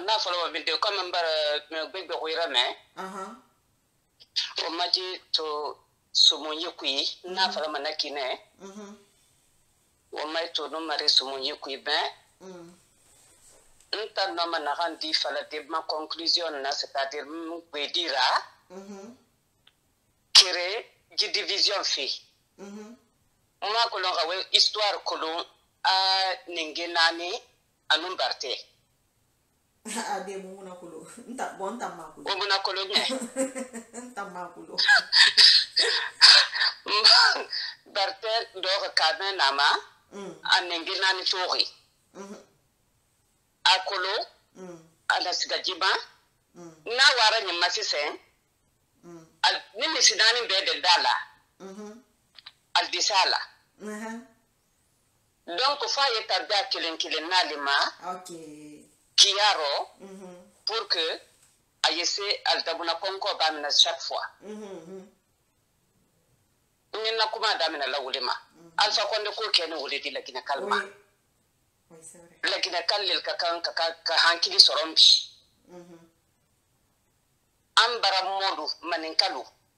allo ok o na fɔlɔ wa video comme n bara mɛ gbe gbe wira mɛ. Aha o maji to sumun yi kui na fɔlɔ ma na kinɛ mhm o mai to no mari sumun yi kui bɛ mm n ta nɔ ma na kan di fala de ma conclusion na c'est à dire n gbe dira mhm kere ji division fi mhm n ma kolon ka we histoire kolon a ninge naani anu barte ade mu ŋuna kolo nta bɔn nta ma kolo. o ŋuna kolo ɲɛ. nta ma kolo. bɛrɛtɛ dɔ ka kaabɛ nama. a nɛngi naani tɔɔri. a kolo. a lasiga jima. n'a wara ɲɛma sisan. ni misi naani bɛɛ de da la. Hmm. a disa a la. Hmm. donc f'a ye tarbiya kelen kelen n'ale ma. Okay. kiaro mm -hmm. pour que ayese aldabuna konko bamina chaque fois mm -hmm. nina kuma damina la wulima mm -hmm. alfa konde ko kene wulidi la kina kalma oui. oui, la kina kallil ka kan ka, ka, ka hankili sorombi mm -hmm. an bara modu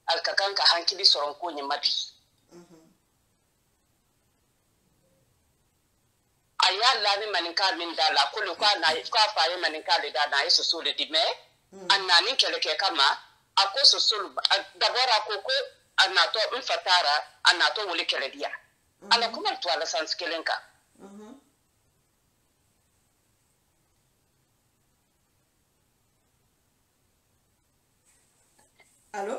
al ka kan ka hankili soron ko nyima bi a y'a laani maninka min da la kolo ko a na ko a fa ye maninka le da na a ye soso le di. Mɛ a naani kɛlɛkɛ kama a ko soso d'abord a ko ko a natɔ n fa taara a natɔ wele kɛlɛ diya ala kuma to ala sansi kelen kan mhm allo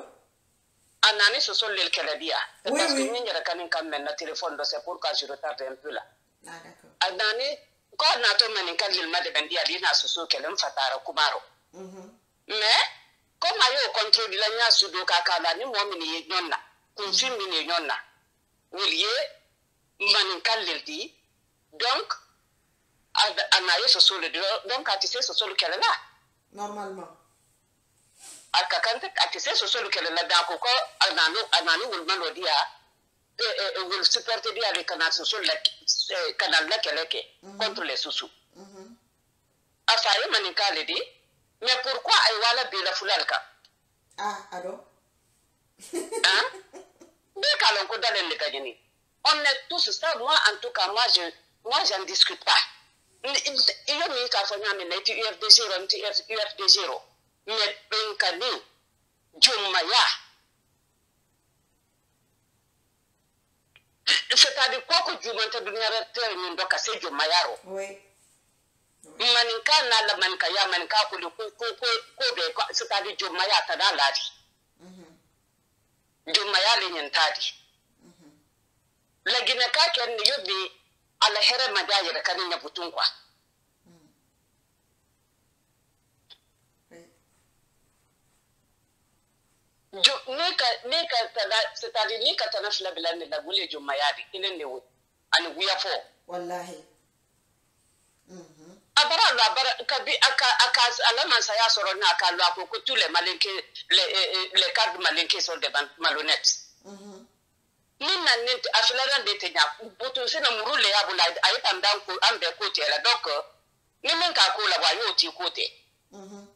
a naani soso le kɛlɛ diya c'est Oui, parce que oui. n yɛrɛ ka nin ka mɛn na téléphone dɔ c'est pour que je retarde un peu là adani ko na to mani kan lilma da bandi ali na su so kelen fatara kumaro mhm. me ko ma yo control la nya su do ka kala ni mo mini ye nyonna kun fi mini mhm. nyonna wuliye mani kan lildi donc ana ye soso le donc ati ti se soso le kɛlɛ la. normalement. a ka se soso le kɛlɛ la danko ko a nani a nani woloma dɔ. Wuli supporter di yan de ka na soso ka na kɛ contre les soso a fa ye mais pourquoi a ye wala fulal kan. ah Hein? On est tous ça, moi en tout cas, moi je moi j'en discute pas. Il y a mis qu'à faire un minute, UFD 0, UFD 0. Mais c'est-à-dire koko jumanta duñara tere min doka se jumma yaro. Oui. maninka na la maninka ya maninka ko le ko ko ko ko be ko c'est-à-dire jumma ya ta da ladi mhm. jumma ya le nyin tadi mhm. la gina ka ken yobi ala hera madaya da kanin ya butun kwa ne ka ne ka tada c'est-à-dire ne ka tana fila bila ne la wuli jɔnmaya mhm. e, e, de kelen de wo ani wuyafɔ. a bara lɔ a bara kabi a ka a ka a la mansaya sɔrɔ n'a ka lɔ a ko ko tous les malinqués les les cadres malinqués mhm. sont des malhonnêtes. ni na ne a filanan de tɛ ɲa boto sinna muru le y'a bolo a ye an dan ko an bɛɛ ko tɛ la donc ni min k'a ko la wa a y'o t'i ko tɛ. Mhm.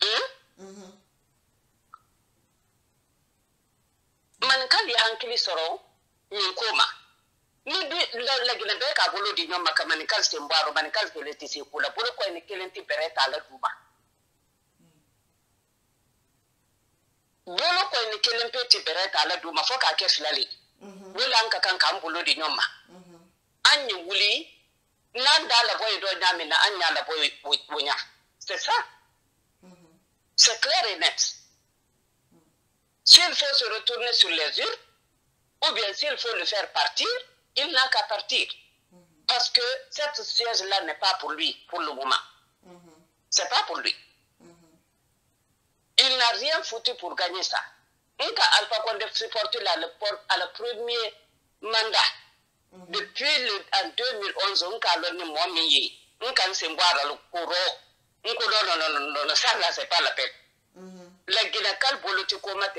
Hmm? Maninka ye hankili sɔrɔ nin ko ma ni bi la- lagina bɛɛ k'a bolo di ɲɔgɔn ma ka maninka sen bɔ a rɔ maninka kelen tɛ se ko la bolo kɔ ni kelen tɛ bɛrɛ t'a la d'u ma bolo kɔ ni kelen pe tɛ bɛrɛ t'a la d'u ma fo k'a kɛ fila le mhm. Wele an ka kan k'an bolo di ɲɔgɔn ma mhm. An ye wuli n'an da labɔ ye dɔ ɲa min na an y'a labɔ o o ɲa c'est ça. Mhm. C'est clair et net s'il faut se retourner sur les urnes ou bien s'il faut le faire partir il n'a qu'à partir. Parce que cette siège là n'est pas pour lui pour le moment. C'est pas pour lui. Il n'a rien foutu pour gagner ça. Nka Alpha Condé supporté là à le premier mandat. Depuis le, en 2011 nka lo ni mɔgɔ min ye nka n sen bɔ a la ko rɔ n ko non non non non non ça là c'est pas la peine lagilakal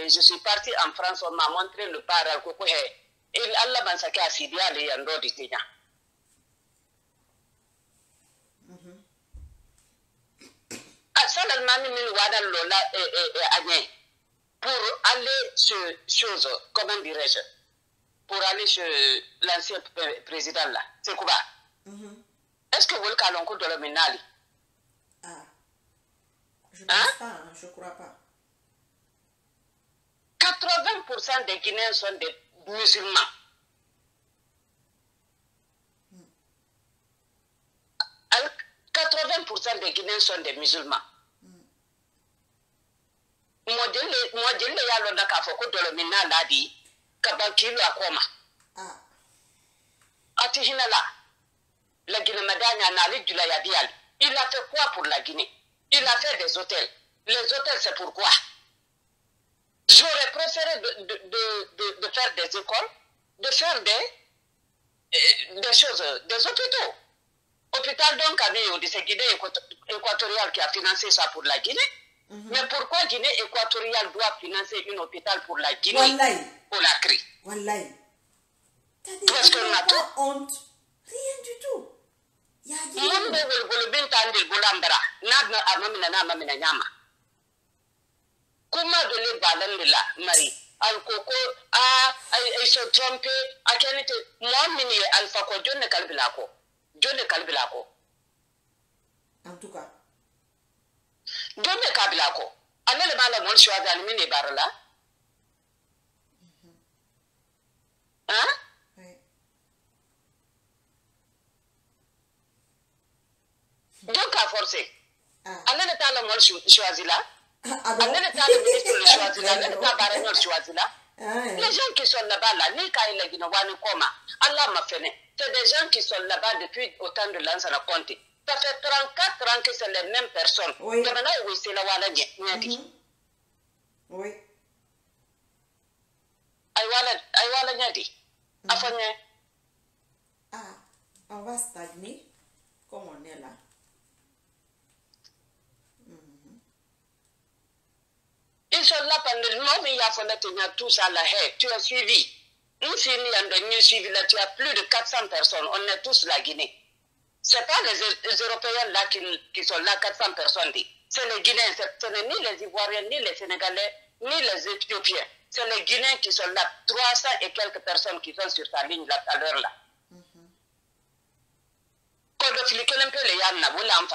je suis parti en France on m'a montré le paral ko Allah ban sake asidi pour aller sur chose comment dirais-je? Pour aller sur l'ancien président là. C'est quoi mhm. est-ce que vous le calonco de l'ominali ah. Je hein? ne hein, crois pas. 80% des Guinéens sont des musulmans. Alors, 80% des Guinéens sont des musulmans. K'a dɔlɔmina la ka. Ah. A ti hinɛ la. La Guinée-Madagne n'a ali dula ya di ali. Il a fait quoi pour la Guinée? Il a fait des hôtels. Les hôtels, c'est pourquoi J'aurais préféré de, de, de, de, faire des écoles, de faire des, euh, des choses, des hôpitaux. Hôpital donc Néo, c'est Guinée équato- équatoriale qui a financé ça pour la Guinée. Mais pourquoi Guinée équatoriale doit financer un hôpital pour la Guinée Wallahi. Pour la CRI Wallahi. Parce qu'on a pas honte. Rien du tout. Il y a. Mon kuma dole balan lila mari alkoko a ay ay so trompe a kenite mo mini alfa ko jonne kalbila ko jonne kalbila ko En tout cas. jonne kabila ko anele mala mon shwaza ni mini barala hein? Oui. donc à forcer Ah. anele tala mon choisi là Ta Les gens qui sont là-bas, là, ni m'a fait. C'est des gens qui sont là-bas depuis autant de l'Ansana Conti. Ça fait 34 ans que c'est les mêmes personnes. Oui. Mais maintenant, oui, c'est la Wala. Ay Wala ay Wala Nyadi. Afanye. Ah, on va stagner comme on est là. Ils sont là pendant le moment où il y a fallu tenir tout ça là. Hey, tu as suivi. Nous, si nous avons suivi là, tu as plus de 400 personnes. On est tous la Guinée. C'est pas les, les Européens là qui, qui sont là, 400 personnes. C'est les Guinéens. Ce n'est ni les Ivoiriens, ni les Sénégalais, ni les Éthiopiens. C'est les Guinéens qui sont là. 300 et quelques personnes qui sont sur sa ligne là, à l'heure là. Quand on un peu les Yann, vous l'en.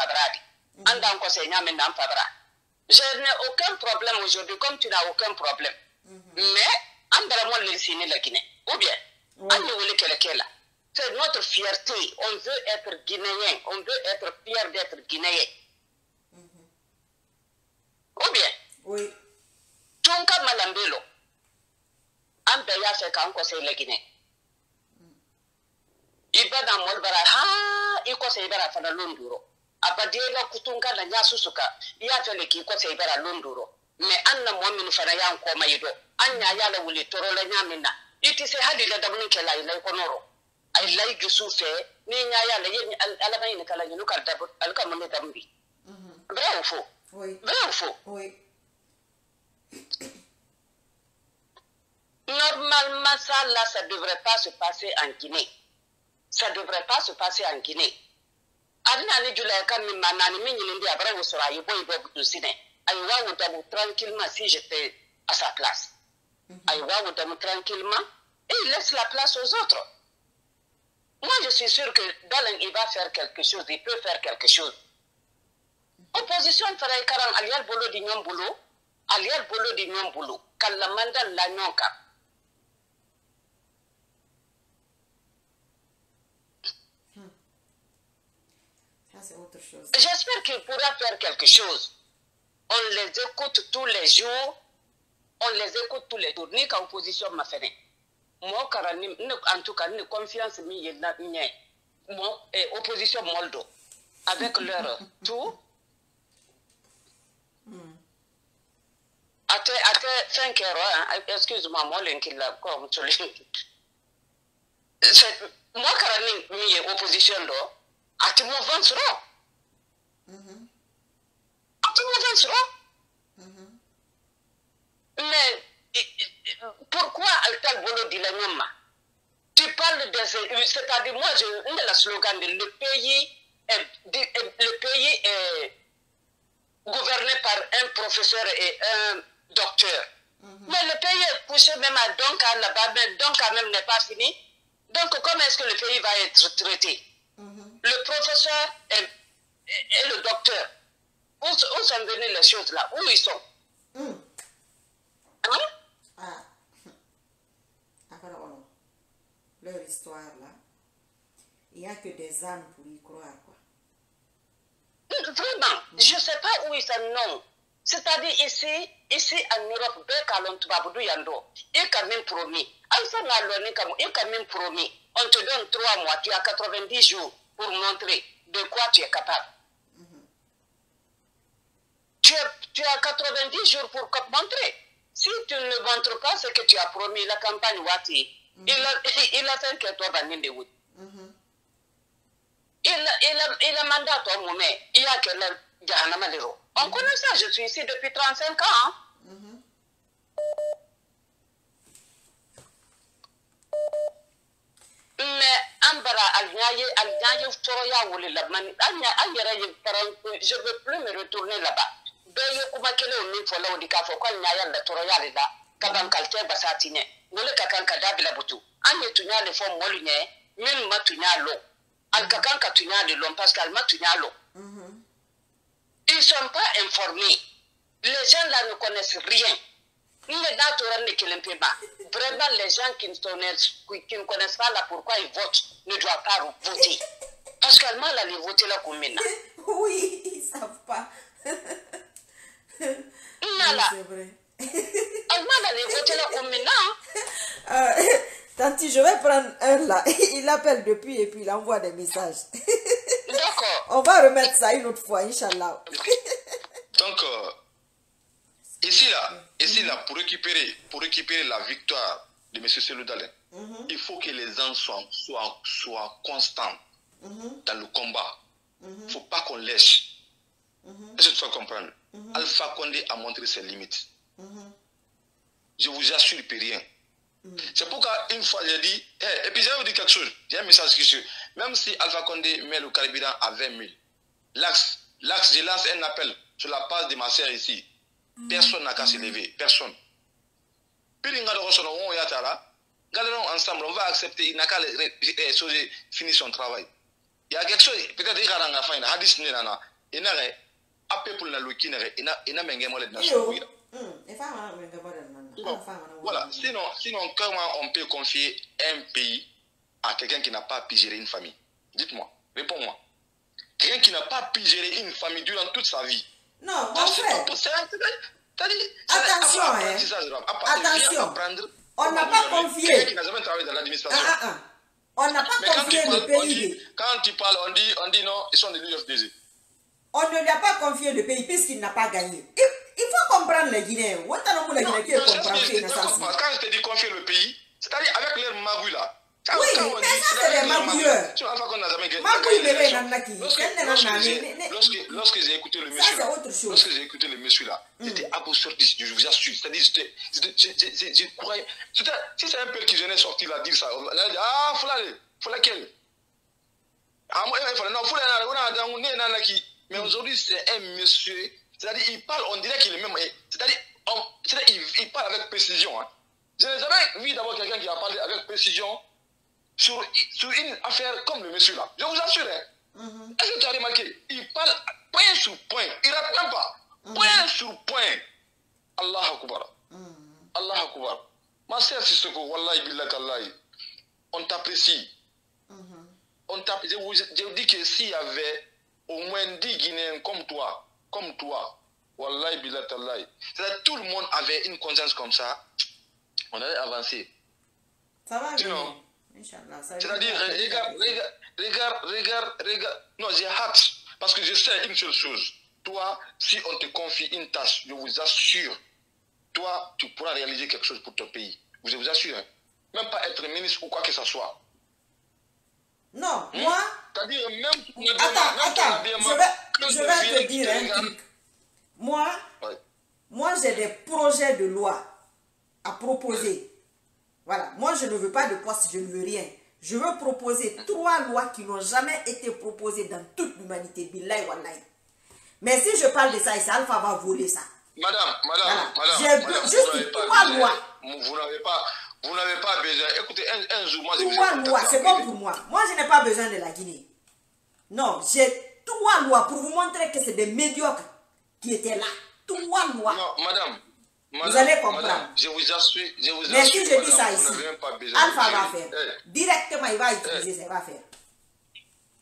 En tant que fabra. Je n'ai aucun problème aujourd'hui, comme tu n'as aucun problème. Mm -hmm. Mais, en vraiment l'enseigner la Guinée. Ou bien, en nous voulons que la C'est notre fierté. On veut être guinéen. On veut être fier d'être guinéen. Mm -hmm. Ou bien, oui. Tonka Malambelo, en Béa fait qu'en conseil la Guinée. Mm. Il va dans Molbara, ah, il conseille la Fana Londuro. Duuru. A ba die la kutunka na ɲa susu ka i y'a fɛ le k'i kɔsɛ i bara lon. Mɛ an na mɔɔ minnu fana y'an kɔma ye dɔ. An ɲa y'a la wuli tɔɔrɔ la ɲa min na. I tɛ se hali la dabini kɛ la i la i kɔnɔrɔ. A yi la i dusu fɛ ni ɲa y'a la ye ala ma ɲini kala ɲinu ka dabu ale ka mun de damu bi. Bɛɛ y'o fo. Bɛɛ y'o fo. Normalement, ça là, ça devrait pas se passer en Guinée. Ça devrait pas se passer en Guinée. Adina ni jula kan min ma nani min ɲinin di abara wusora ayi boyi bɛ butu sinɛ ayi wa wutamu tranquillement si j'étais à sa place. Ayi wa wutamu tranquillement et il laisse la place aux autres. Moi je suis sûr que Dalen il va faire quelque chose il peut faire quelque chose. Opposition fara i karan aliyal bolo di ɲɔgɔn bolo aliyal bolo di ɲɔgɔn bolo ka lamanda la ɲɔgɔn kan Ça, c'est autre chose. J'espère qu'il pourra faire quelque chose. On les écoute tous les jours. On les écoute tous les jours. Ni ka opposition ma ni ne en tout cas ni confiance. Mɔɔ eh, opposition mɔl do. Avec leur tout. Ate ate fɛn kɛrɛ hein, excuse moi kila comme tu mɔɔ kara ni min ye opposition do. Ate mouvement sɔrɔ. Mhm. Mais pourquoi Altal Bolo dit la Tu parles de ce- C'est-à-dire, moi, je, de la slogan de le pays est, le pays est, gouverné par un professeur et un docteur. Mais le pays est poussé même à Donka là-bas, mais Donka même n'est pas fini. Donc, comment est-ce que le pays va être traité? Le professeur et, et- et le docteur, où, où sont venues les choses là Où ils sont? Hein? Ah. Après, on- leur histoire là, il n'y a que des âmes pour y croire. Quoi. Vraiment, je ne sais pas où ils sont, non. C'est-à-dire ici, ici en Europe, Bekalon Tubabou Yando, il a quand même promis. Alpha Naloni, il a quand même promis. On te donne trois mois, tu as 90 jours pour montrer de quoi tu es capable. Tu as, tu as 90 jours pour montrer. Si tu ne montres pas ce que tu as promis, la campagne Wati, il a, il a fait que toi, Baninde Wood. Mhm. Il, a mandat au moment. Il y a que le. On connaît ça, je suis ici depuis 35 ans. hein. Mais Ambara, Alniaye, Alniaye, Foroya, ou la man, Anya, Anya, je ne veux plus me retourner là-bas. Beye kuma kele o min fɔ la o di k'a fɔ ko hali n'a y'a la tɔɔrɔya de la ka ban kalite basa ti ɲɛ wele ka kan ka dabila butu an ye tun y'ale fɔ mɔlu ɲɛ minnu ma tun y'a lɔn ali ka kan ka tun y'ale lɔn parce que ali ma tun y'a lɔn Mhm. Ils ne sont pas informés. Les gens là ne connaissent rien. Ne Kelempema. Vraiment, les gens qui ne, connaissent, qui ne connaissent pas là pourquoi ils votent ne doivent pas voter. Parce qu'Allemand, là, les voter là comme maintenant. Oui, ils ne savent pas. Oui, Nala, c'est vrai. Là, les voter là comme maintenant. Euh, Tanti, je vais prendre un là. Il appelle depuis et puis il envoie des messages. D'accord. On va remettre ça une autre fois, Inch'Allah. Donc, euh, ici, là, ici, là, pour récupérer, pour récupérer la victoire de M. Seloudalen, il faut que les gens soient, soient, soient constants dans le combat. Il ne faut pas qu'on lèche. Est-ce que tu vas comprendre? Alpha Condé a montré ses limites. Je vous assure, rien. C'est pourquoi, une fois, j'ai dit, et puis je vais vous dire quelque chose, j'ai un message qui suit. Même si Alpha Condé met le carburant à 20 000, l'axe, l'axe, je lance un appel sur la page de ma sœur ici. Personne n'a qu'à se lever, personne. Puis, nous allons ensemble, on va accepter, il n'a qu'à finir son travail. Il y a quelque chose, peut-être il y a un enfant, il y a il y a il y a appel pour la loki, il y a un il y a un mengé mollet dans son Yo. vie. Hum, les femmes, on va voir le nan. Bon, Ah, femme, on va Voilà, sinon, sinon, comment on peut confier un pays à quelqu'un qui n'a pas pu gérer une famille? Dites-moi, réponds-moi. Quelqu'un qui n'a pas pu gérer une famille durant toute sa vie. Non, mon frère, Attention, hein. Attention. On n'a pas confié. Ah, ah, ah. on n'a pas confié le dit, quand tu parles, on dit, on dit non, ils sont des l'UFDG. On ne lui a pas confié le pays puisqu'il n'a pas gagné. Il, il faut comprendre les Guinéens. Quand je te dis confier le pays, c'est-à-dire avec leur magouille là? Oui, mais ça, c'est des leur magouilleurs. magouille, bébé, l'élection. nana qui- Lorsque- lorsque j'ai- écouté le monsieur c'est là, lorsque j'ai écouté le monsieur là, j'étais abasourdi, je vous assure. C'est-à-dire, j'étais- j'étais- j'ai- j'ai- j'ai- j'ai croyais. Si c'est un père qui venait sortir là, dire ça, là, ah, faut laquelle? Ah, moi, il fallait, non, faut l'aller, on a dans- on est. Mais aujourd'hui, c'est un monsieur, c'est-à-dire, il parle, on dirait qu'il est même, c'est-à-dire, on- c'est-à-dire, il, il parle avec précision. Hein. Je n'ai jamais vu d'abord quelqu'un qui a parlé avec précision sur, sur une affaire comme le monsieur là. Je vous assure. Hein. Est-ce que tu as remarqué Il parle point sur point. Il ne même pas. Point sur point. Allah Akbar. Allah Akbar. Ma sœur Sissoko, Wallahi Billah Kallahi, on t'apprécie. On t'apprécie. Je vous, je vous dis que s'il y avait au moins 10 Guinéens comme toi, comme toi, Wallahi Billah Kallahi, c'est-à-dire tout le monde avait une conscience comme ça, on allait avancer. Ça va know. Inch'Allah. C'est-à-dire, regarde, regarde, regarde, regarde, regarde. Non, j'ai hâte. Parce que je sais une seule chose. Toi, si on te confie une tâche, je vous assure, toi, tu pourras réaliser quelque chose pour ton pays. Je vous assure. hein. Même pas être ministre ou quoi que ce soit. Non, moi, C'est-à-dire, même attends, même attends, je vais, je vais te dire un truc. Moi, Ouais. moi j'ai des projets de loi à proposer. Voilà, moi je ne veux pas de poste, je ne veux rien. Je veux proposer trois lois qui n'ont jamais été proposées dans toute l'humanité. Billahi wallahi. Mais si je parle de ça ici, Alpha va voler ça. Madame, madame, Voilà. madame, madame, juste trois lois. Vous n'avez pas, vous n'avez pas besoin. Écoutez, un, un jour, moi, Trois lois, c'est bon pour moi. Moi, je n'ai pas besoin de la Guinée. Non, j'ai trois lois pour vous montrer que c'est des médiocres qui étaient là. Trois lois. Non, madame. Madame, Vous allez comprendre. madame, je vous assure, je vous Mais assure, si je dis ça ici. Alpha va faire. Eh, Directement, il va utiliser ça, il va faire.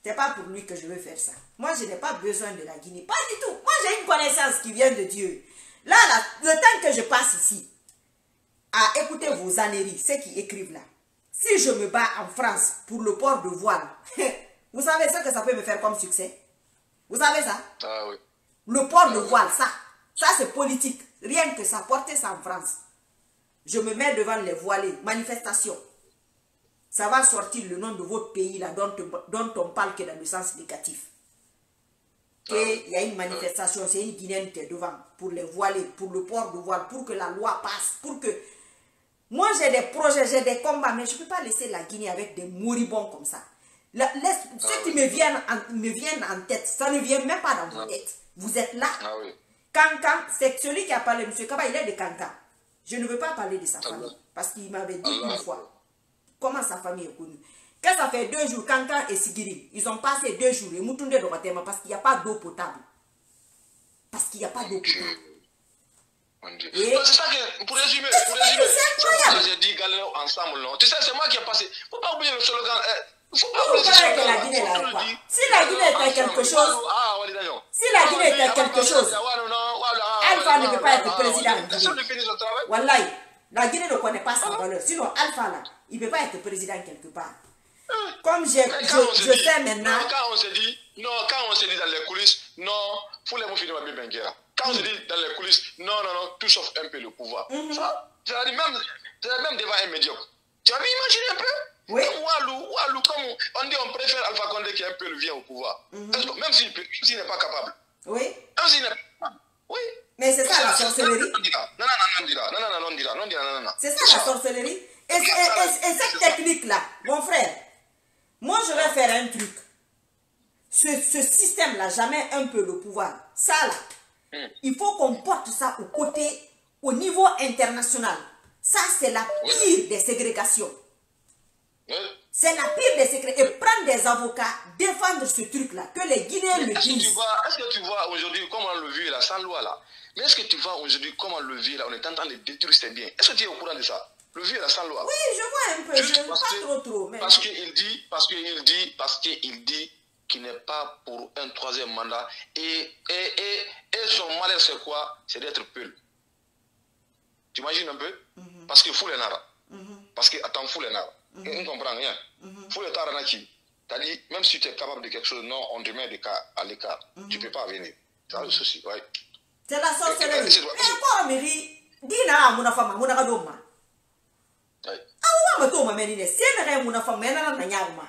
C'est pas pour lui que je veux faire ça. Moi, je n'ai pas besoin de la Guinée. Pas du tout. Moi, j'ai une connaissance qui vient de Dieu. Là, là, le temps que je passe ici, à écouter vos âneries, ceux qui écrivent là. Si je me bats en France pour le port de voile, vous savez ce que ça peut me faire comme succès? Vous savez ça? Ah oui. Le port de voile, ça, ça c'est politique. Rien que ça, porter ça en France. Je me mets devant les voilés, manifestation. Ça va sortir le nom de votre pays là dont, dont on parle que dans le sens négatif. Qu'il y a une manifestation, c'est une Guinéenne qui est devant pour les voilés, pour le port de voile, pour que la loi passe, pour que... Moi j'ai des projets, j'ai des combats, mais je ne peux pas laisser la Guinée avec des moribonds comme ça. La- ceux qui me viennent, en, me viennent en tête, ça ne vient même pas dans vos têtes. Vous êtes là. Cancan, c'est celui qui a parlé, M. Kaba, il est de Cancan. Je ne veux pas parler de sa famille, parce qu'il m'avait dit une fois comment sa famille est connue? Quand ça fait deux jours, Cancan et Sigiri, ils ont passé deux jours, et Moutounde de Rotema, parce qu'il n'y a pas d'eau potable. Parce qu'il n'y a pas d'eau potable. Et- C'est ça que, pour résumer, pour résumer, c'est incroyable. j'ai dit Galéo ensemble, non. Tu sais, c'est moi qui ai passé. Faut pas oublier le slogan. Il la Guinée, là, quoi. Si la Guinée était quelque chose- Ah. Si la Guinée était Ah, quelque chose, Alpha ne peut pas être président en Guinée. Wallahi, la Guinée ne connaît pas sa valeur. Sinon, Alpha, là, il ne peut pas être président quelque part. Comme quand on je, je dit- sais maintenant, non, quand on se dit, non, quand on se dit dans les coulisses, non, faut les mots finir ma bien guerre. Quand on se dit dans les coulisses, non, non, non, tout sauf un peu le pouvoir. Mhm. Ça, même, même devant un médiocre. Tu as vu imaginer un peu? Oui. Walou, Walou, comme on dit, on préfère Alpha Condé qui est un peu le vient au pouvoir. Même s'il si n'est pas capable. Oui. Même s'il n'est pas capable. Oui. Mais c'est ça, la sorcellerie. Non, non, non, non, non, non, non, non, C'est ça, la sorcellerie. Et, et, et, cette technique-là, mon frère, moi je vais faire un truc. Ce, ce système-là, jamais un peu le pouvoir. Ça, là, il faut qu'on porte ça au côté, au niveau international. Ça, c'est la pire des ségrégations. C'est la pire des ségré- Et prendre des avocats, défendre ce truc-là, que les Guinéens le disent. est-ce que tu vois aujourd'hui comment le vit là, sans loi là? Mais est-ce que tu vois aujourd'hui comment le vit là, on est en train de détruire ses biens? Est-ce que tu es au courant de ça? Le vit là, sans loi. Oui, je vois un peu, Juste je, pas que- trop trop. Mais Parce qu'il dit, parce qu'il dit, parce qu'il dit qu'il n'est pas pour un troisième mandat. Et, et, et, et son malheur c'est quoi? C'est d'être peul. Tu imagines un peu? Mhm. Parce que fou les nara. Parce que, attends, fou les nara. On ne comprend rien. Mhm. Qui C'est-à-dire, même si tu es capable de quelque chose, non, on te met cas à l'écart. Mhm. Tu ne peux pas venir. C'est le souci, ouais. c'est la sorcellerie. C'est- c'est- quoi, Mary Dina, muna fama, muna kadoma. Ouais. awa to ma menine semere muna fama, mena na nyaruma.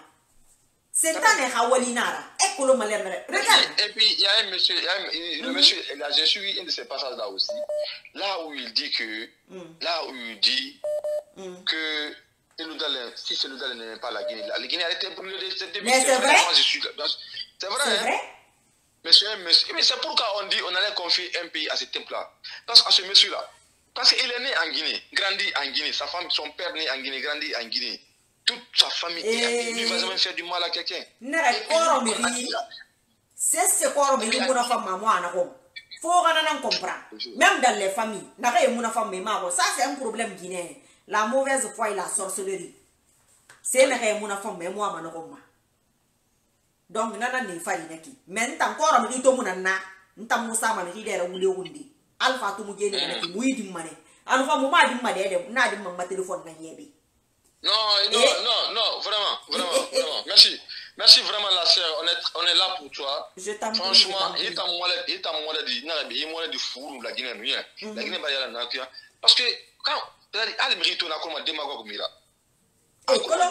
Setane hawali nara. Ekolo malemere. Regarde. Et puis, il y a un monsieur, il y a un- le monsieur, là, j'ai suivi un de ces passages-là aussi, là où il dit que, là où il dit que si Seloudal n'aimait pas la Guinée, la Guinée a été brûlée dès le début. Mais c'est vrai? Là. C'est vrai, C'est hein? vrai? Mais c'est un monsieur. Mais c'est pourquoi on dit on allait confier un pays à ce type-là. Parce qu'à ce monsieur-là. Parce qu'il est né en Guinée, grandi en Guinée. Sa femme, son père né en Guinée, grandi en Guinée. Toute sa famille. Il ne va jamais faire du mal à quelqu'un. C'est ce moi na kom. Faut qu'on en comprend. Même dans les familles. Ça c'est un problème guinéen. La mauvaise foi et la sorcellerie. C'est naka ye muna moi ma na kom. donc nana ne fari to muna na ntan musa ma mi dere wule wundi alfa to mu jeni neki mu yidi mane anu fa mu ma di made de na di ma téléphone na Non, non, Et- non, non, vraiment, vraiment, vraiment. Merci. Merci vraiment, la sœur. On est, on est là pour toi. Je Franchement, il t'a il t'a moins dit, il n'a fou, la Guinée, Guinée, bah. Parce que, quand, c'est-à-dire, elle mérite, on a comme un démagogue mira.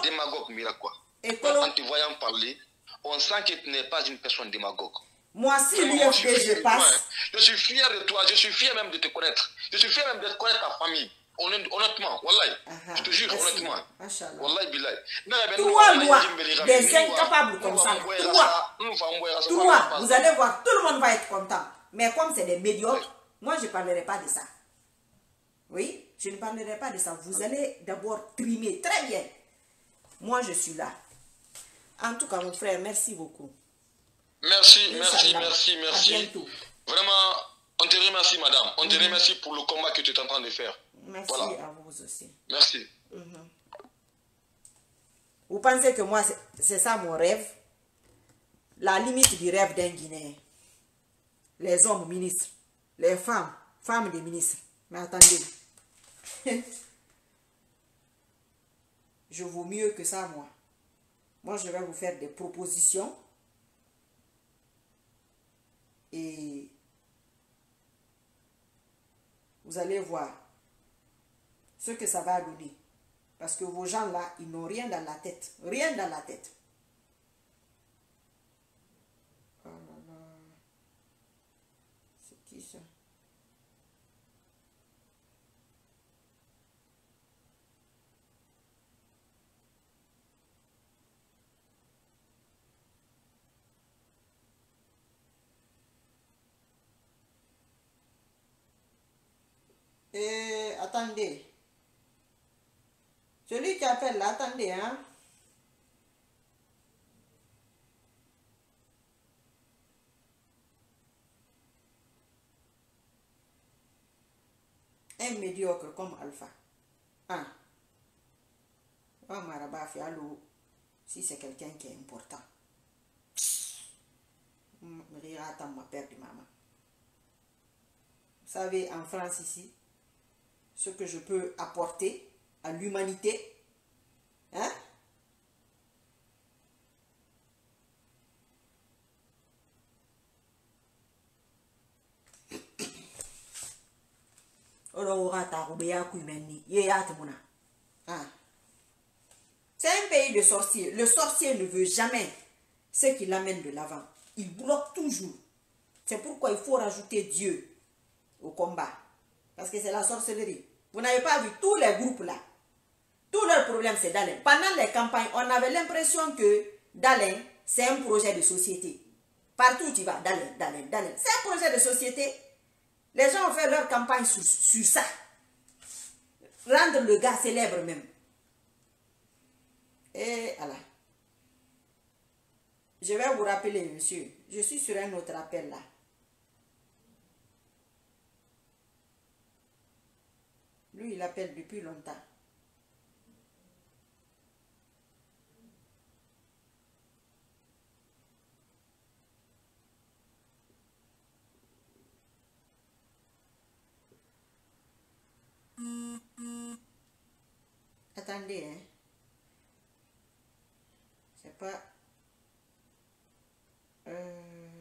Démagogue mira, quoi. En te voyant parler, on sent que tu n'es pas une personne démagogue. moi si moi, je toi, passe hein. Je suis fier de toi, je suis fier même de te connaître. Je suis fier même de connaître ta famille. honnête- honnêtement, wallahi. Aha, Je te jure, honnêtement. Wallahi, billahi. Jimbeli Rami, des incapables comme ça, nous, vous allez voir, tout le monde va être content. Mais comme c'est des médiocres, moi je ne parlerai pas de ça. Oui, je ne parlerai pas de ça. Vous allez d'abord trimer très bien. Moi je suis là. En tout cas, mon frère, merci beaucoup. Merci, merci, merci, À merci. bientôt. Vraiment, on te remercie, madame. On te remercie pour le combat que tu es en train de faire. Merci Voilà. à vous aussi. Merci. Vous pensez que moi, c'est- c'est ça mon rêve? La limite du rêve d'un Guinéen. Les hommes ministres, les femmes, femmes des ministres. Mais attendez. Je vaux mieux que ça, moi. Moi, je vais vous faire des propositions. Et vous allez voir ce que ça va donner. Parce que vos gens là, ils n'ont rien dans la tête. Rien dans la tête. Oh là là. C'est qui ça Eh, attendez. Celui qui appelle là, attendez, hein. Un médiocre comme Alpha. Ah. Marabafi, allô. Si c'est quelqu'un qui est important. Rira ma père de maman. Vous savez, en France ici, ce que je peux apporter à l'humanité, hein? C'est un pays de sorciers. Le sorcier ne veut jamais ce qui l'amène de l'avant. Il bloque toujours. C'est pourquoi il faut rajouter Dieu au combat. Parce que c'est la sorcellerie. Vous n'avez pas vu tous les groupes là. Tout leur problème, c'est Dalin. Pendant les campagnes, on avait l'impression que Dalin, c'est un projet de société. Partout où tu vas, Dalin, Dalin, Dalin. C'est un projet de société. Les gens ont fait leur campagne sur, sur ça. Rendre le gars célèbre même. Et voilà. Je vais vous rappeler, monsieur. Je suis sur un autre appel là. Lui, il appelle depuis longtemps. Attendez, hein. C'est pas... Euh...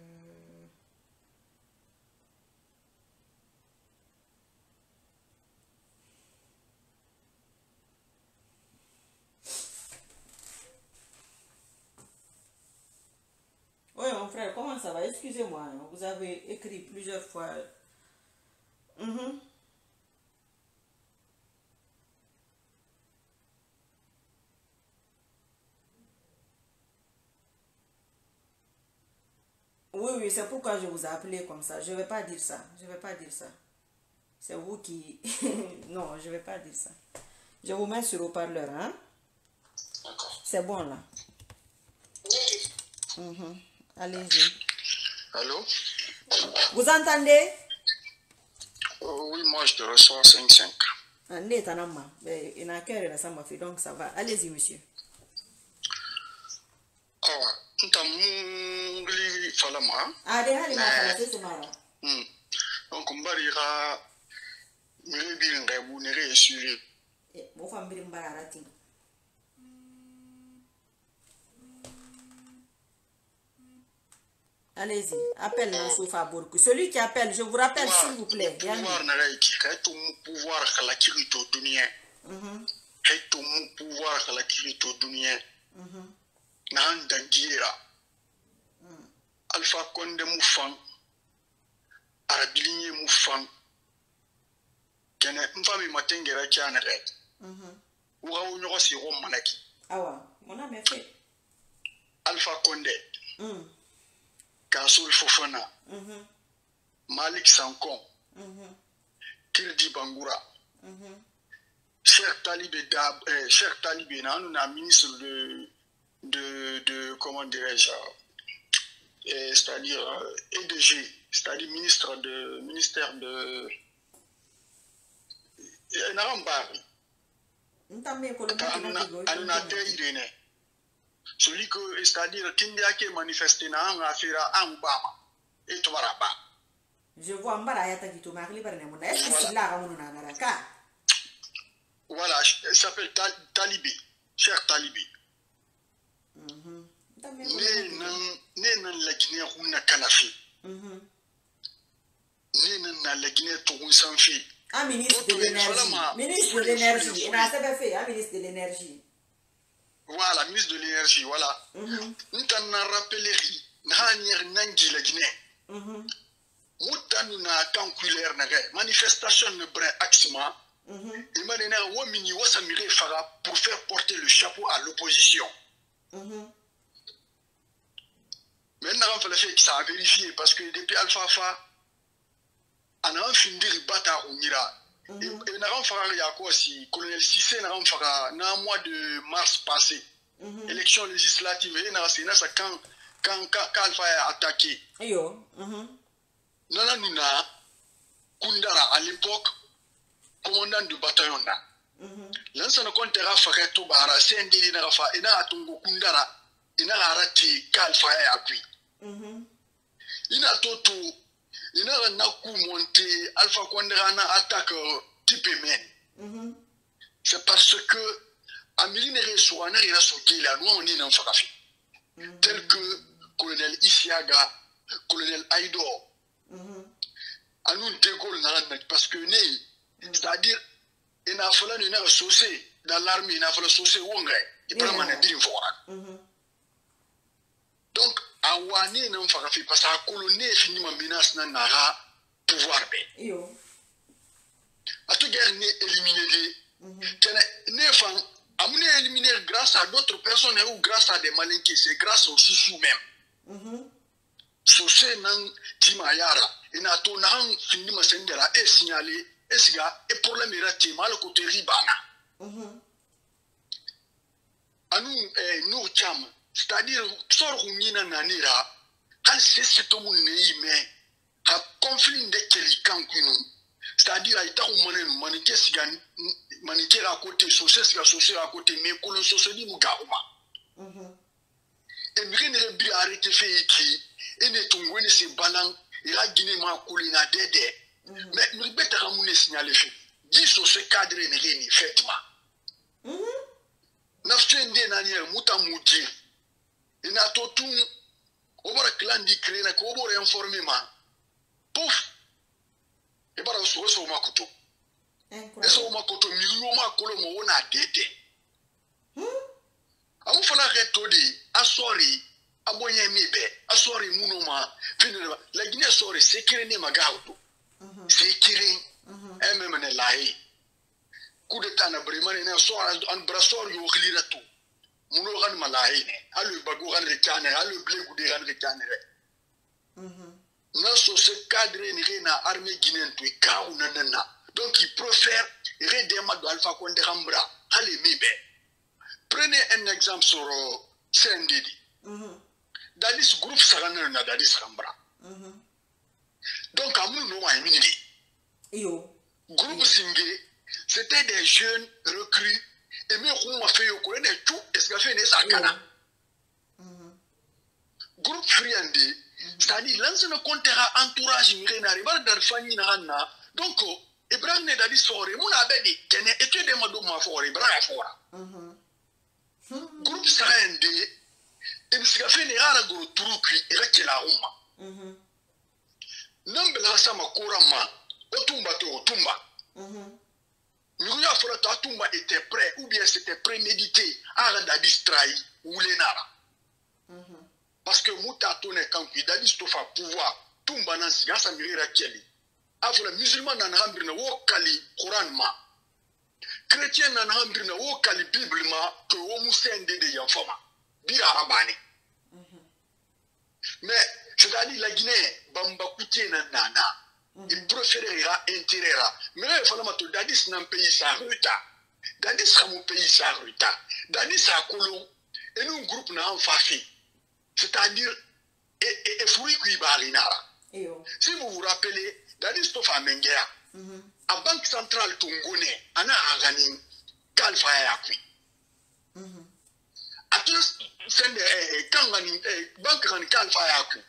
Oui, mon frère, comment ça va? Excusez-moi, hein, vous avez écrit plusieurs fois. Mhm. Oui, oui, c'est pourquoi je vous ai appelé comme ça. Je ne vais pas dire ça. Je ne vais pas dire ça. C'est vous qui... non, je ne vais pas dire ça. Je vous mets sur haut-parleur, hein? D'accord. C'est bon, là. Mhm. Allez-y. Allô? Vous entendez? Oh, Oui, moi je te reçois 5-5. Ah, né, tanama. Mais Il n'a qu'à ça m'a fait, donc ça va. Allez-y, monsieur. Awa, nta m'a. Donc mbari mire ngai bu. Eh, Mon femme, il m'a raté. Allez-y, appelle Nassou Fabourkou. Celui qui appelle, je vous rappelle, s'il vous plaît. Pouvoir na pouvoir dunia. Mhm, pouvoir dunia. mhm. Dangira. Alpha Konde manaki awa alpha Mm, kasori fofana. Mhm, malik sankon. Mhm, kirdi bangura. Mhm. Cheikh Talibé, Dab- euh, Cheikh Talibé, là, on a ministre de, de, de comment dirais-je, euh, c'est-à-dire euh, EDG, c'est-à-dire ministre de, ministère de, Anunate Irene, c'est-à-dire, Kindia qui est manifesté dans un affaire à Obama, et Tobaraba. je vois n bara yata gitu ma hakili bari ne mun na est ce que Voilà. na il s'appelle Tal- Talibé, Cheikh Talibé. Mhm. Ne nan, la Guinée, a Kanafi. Mhm. ne nan na un ministre de l'énergie ma- ministre de l'énergie fɛ un ministre de l'énergie voilà ministre de l'énergie voilà. Mhm, n ta na rappeleri na ha ɲɛri nan gi laginɛ mhm, mu ta nu na kan manifestation ne brɛ axima mhm, il m'a donné wo mini faga pour faire porter le chapeau à l'opposition. Mhm. kan fɛlɛ fɛ ça a vérifié parce que depuis alpha fa a na kan findiri bata ɲira et na kan faga ya ko si colonel Cissé na kan faga na mois de mars passé Mhm. élection législative et na c'est na ça quand quand quand quand Alpha a attaqué. Iyo mhm, nana nuna kundara à l'époque commandant du bataillon na lansana konte ga faga to bara CND na ga fa ina atungo kundara ina ga rati ka Alpha ya mhm, ina to to ina na ku monter Alpha Condé na attaque type men mhm. c'est parce que amiri ne re so ana re so kila no on ina faga fi tel que colonel Isiaga colonel Aïdor Mhm. anu de Gaulle na na parce que ne c'est-à-dire ina fala ni na sosé dans l'armée ina fala sosé wonga ibrahima na dirin fora awa ne ye nan faga fe parce que a kolo ne ye fini ma menace na na ka pouvoir bɛɛ a to guerre ne éliminer de mhm. kɛnɛ ne fan amu ne éliminer grâce à d'autres personnes ou grâce à des malinqués c'est grâce au susu même. Mhm. Sose nan tima yara e ina to na han fini ma sen dara e signaler e siga e problème era tema ala koto eri bana mhm. anu eh, nur caman c'est-à-dire sɔrɔ kun ɲina nani ra hali se setomu ne yi mɛ ka conflit de kɛli kan kunu c'est-à-dire a itaku mɔnɛ nu manikɛ siga manikɛ ka kote sosɛ siga sosɛ ka kote mɛ kolon sosɛli mu ga kuma ebike ne bi arete fe yi ki e ne tungu ne se balan e ka gine ma kolon na dɛdɛ mɛ mhm. mɛ bɛ taga mun ne signale fe di sosɛ cadre ne ke ni fɛtima mhm. nafsu ye n den naani yɛrɛ mu ta mu di. inato tun obara clan di krena ko obora informe ma. Puf ebara so so makoto eso makoto milio makolo mo wona dede hmm? amu fana kɛ to de asɔri abɔnyɛ min bɛ asɔri minnu ma finirima laginɛ sɔri se kelen ne ma k'a do se kelen ɛn bɛ minɛ laaye k'u de ta na birimani na sɔri an bara sɔri y'o hakili la to. Munnu ka ma laaye ne hali bagu ka ne kya ne hali bilen de Mhm. na so se cadre na armée guinéenne donc il préfère re de ma do alpha konde kambra hali mi bɛ prenez un exemple sur euh, CNDD Mhm. dadis groupe sagana na dadis kambra Mhm. donc amu no wa mini groupe singe c'était des jeunes recrues eme kun ma fɛn ye ko ne cu esika fɛn ne sa kana groupe friande c'est à dire lansana kontera entourage mi rena re bara dar fanyi na hanna donc ibrahim ne dadi sore mun abe de kene e tede mm-hmm. mm-hmm. mm-hmm. ma do ma fore ibrahim fora. Groupe friande e bisika fɛn ne ara goro turuki e ka kela umma nan bela sama kura ma o tumba to o tumba l'union fɔlɔ tɔ tuma était prêt ou bien c'était prémédité ara dadis trahi wulenara mm -hmm. parce que mu t'a to ne kan kui dadis to fa pouvoir tumba nan sigi asa miri yɛrɛ kɛli a fɔlɔ musulman nana ha mirina wo kali kuran ma chrétien nana ha mirina wo kali bible ma to wo mu sɛnde de yan fɔ ma bi arabani mhm. mais c'est à dire la guinée banbaku te na nana il préférera intérêt ra mais là il fana ma to dadis nan pays sa ruta. Dadis kamu pays sa ruta. Dadis sa kolon. Et nous groupe na en fafi. C'est-à-dire et et et fruit qui barinara si vous vous rappelez dadis to fa mengea a banque centrale tongone ana agani kalfa ya kui atu sende eh, kangani eh, banque kan kalfa ya kui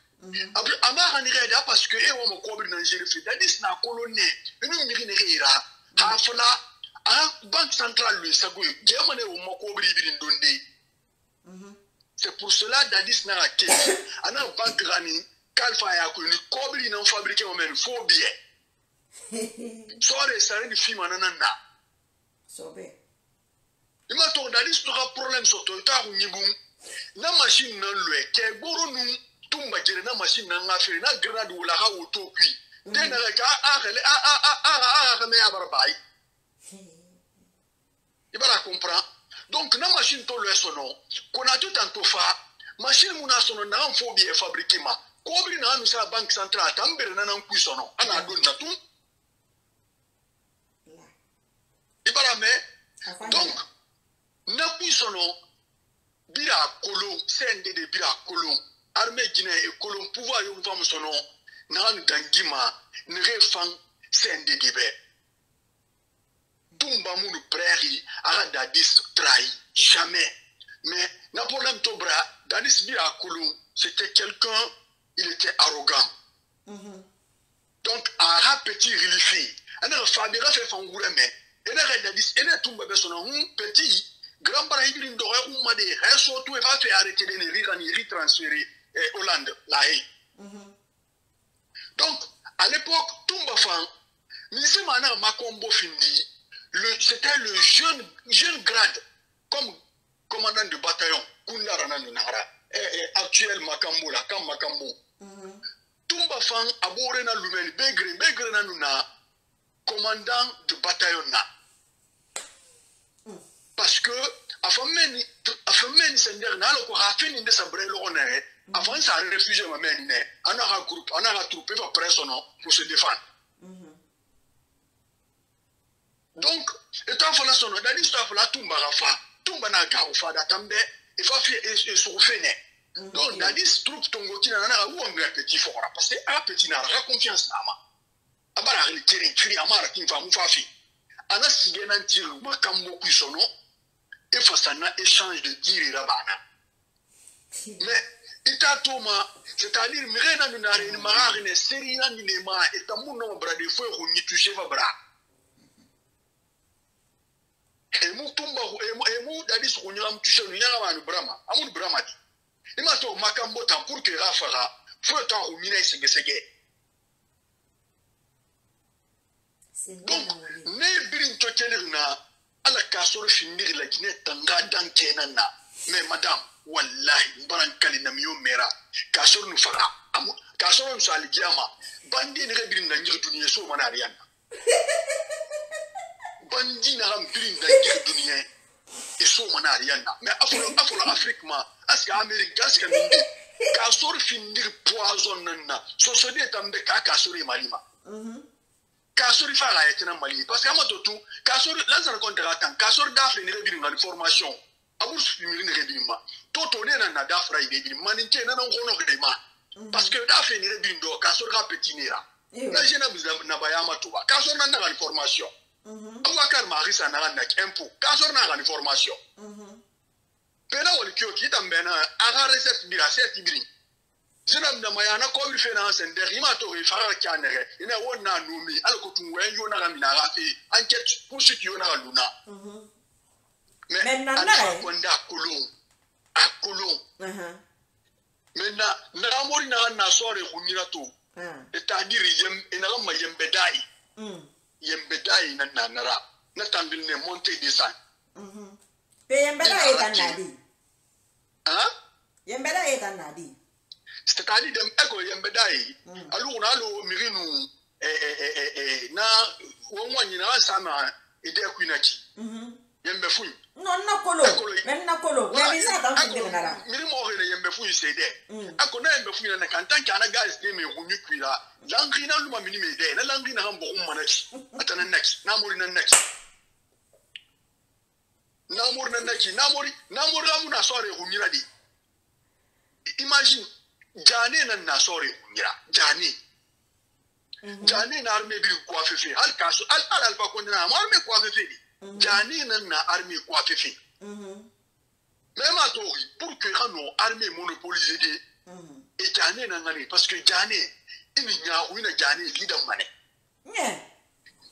amara ni rede apaske ewa mokobi na nigeri fe dadis na kolo ne enu miri ne reira hafuna a banque centrale le sago jema ne mokobi ibiri ndonde c'est pour cela dadis na ke ana banque rani kalfa ya ko ni kobri na fabrique mo men fo bie sore sare ni fima na nanda sobe ima to dadis to ka problème so to ta ku nyibun na machine na lwe ke gboro nu tun ba jere na machine na nga fere na grenade wala ha wo to kwi den na ka a khale a a a a a a me ya bar bai ibara comprend. Donc na machine to le sono kona tu tanto fa machine muna sono na mfo bi e fabrique ma. Ko bi na misa bank central tambere na na nkwi sono. Ana do na tun ibara me. Donc na kwi sono bira kolo sende de bira kolo. Armée guinée e kolon pouvoir yo fam sɔnɔ naga nu dangi ma nege fan sɛnde de bɛ tumba munu prairie aga dadis trahi jamais. Mais na problème to bra dadis bira kolon c'était quelqu'un il était arrogant. Donc ara petit relifi ana ka fabira fɛ fan wurɛ mɛ ene ka dadis ene tumba bɛ sɔnɔ hun petit grand hibiri de e fa eh, Hollande la haye donc à l'époque tumba fan ministre mana makombo findi c'était le jeune jeune grade comme commandant de bataillon kundara na nunara eh, eh, actuel makambo la kam makambo. Tumba fan abore na lumeni begre begre na nuna commandant de bataillon na. Parce que afameni afameni sender na aloko hafini nde sabre lo onere avant ça refuser ma mère ne ana ha groupe ana ha troupe va personne pour se défendre donc etafu na sono dali stafu la tumba rafa tumba na ga ufa da tambe e fa fi e so fene donc dali troupe tongo tina na na wonga petit fora parce que a petit na ra confiance na ma abara ri tirin turi amara kin fa mu fa fi ana sigena tiru makambo kuisono e fasana échange de dirira bana mais ita tuma c'est-à-dire mire na mina re ni maga ne seri na mine ma eta muno bra de foi go nyitu shefa bra emu tumba emu emu dadis go nyam tushe no nyaga bana brama amun brama ti ima to makambo oh, ta pour que rafaga foi ta go mina isenge sege donc ne birin to kelir na ala kasoro sɔrɔ la kine tanga dan kena na me madam wallahi n na miyo mera kasoro nu fara nin kasoro nu sali jama bandi ne gbirin na ngir duniya so mana ariya bandi na ram gbirin na njigi duniya so mana ariya na me afɔlɔ afɔlɔ afiriki ma aska ameriki aska ndi kasoro k'a poison na so so de tambe k'a kasoro malima ye. Mm. kasori fa ka yɛtɛnɛ mali. Ye parce que an ma to tun kasori lansara kɔn daga tan kasori da filɛ nɛgɛ biri ngali formation. Aburu miri nɛgɛ biri ma to to ne nana da fara yire biri mani cɛ nana nkɔnɔ kɛlɛ ma parce que da filɛ nɛgɛ biri dɔ kasori ka peti ne ra eh na jɛnɛ bisa nabaya ma to ba kasori na nagali formation. Mm-hmm. Abubakar mahisa naga na kɛmpo kasori na nagali formation mm-hmm. bɛɛ na wali kiyo k'i ta mɛnna a ka recette biri a sɛti biri zina minama ya na kobi fe na sender ima to re fara kya nere. Ina wo na numi ala ko tun wen yo na ga mina ga fe anke pusu ki yo na ga luna. Mhm. Mais e? mhm. na na ko nda kulun akulun mais na na mori na na sore ko mira to. Mhm. C'est-à-dire yem ina e ga ma yembe dai. Yembe dai na na nara na tambil ne monter descend pe yembe dai e ka na di? Ha yembe dai ka na di? c'est-à-dire dem ɛkɔ yɛn bɛ da yi alu kuna alu miri nu ɛɛ eh, ɛɛ eh, ɛɛ eh, na wɔn wɔn nyinaa san na ɛdi ɛku yi n'akyi yɛn bɛ fun yi. nɔ nna kolo. Mɛ nna kolo. Mɛ mi n'a kan fi dɛmɛ nara. miri mɔgɔ yɛrɛ yɛn bɛ fun yi se dɛ ɛkɔ hmm. n'a yɛn bɛ fun yi na kan tan kɛ ana gaasi den mi kun la lankiri n'alu ma mini mi na lankiri na ka mɔgɔ mɔ n'akyi n'a mori na mori na n'akyi n'a mori n'a mori na sɔrɔ yɛrɛ ko imagine. jaaneen annaasori jira jaaneen mm-hmm. jaaneen armee biri kuwafefe hali al al hali alfa kondina amu armee kuwafefe di na anna armee kuwafefe même à tori pour que quand nos armées monopolisées de mm-hmm. et na anani parce que jani il n'y jaaneen ini nyaahu ina jaaneen lida mane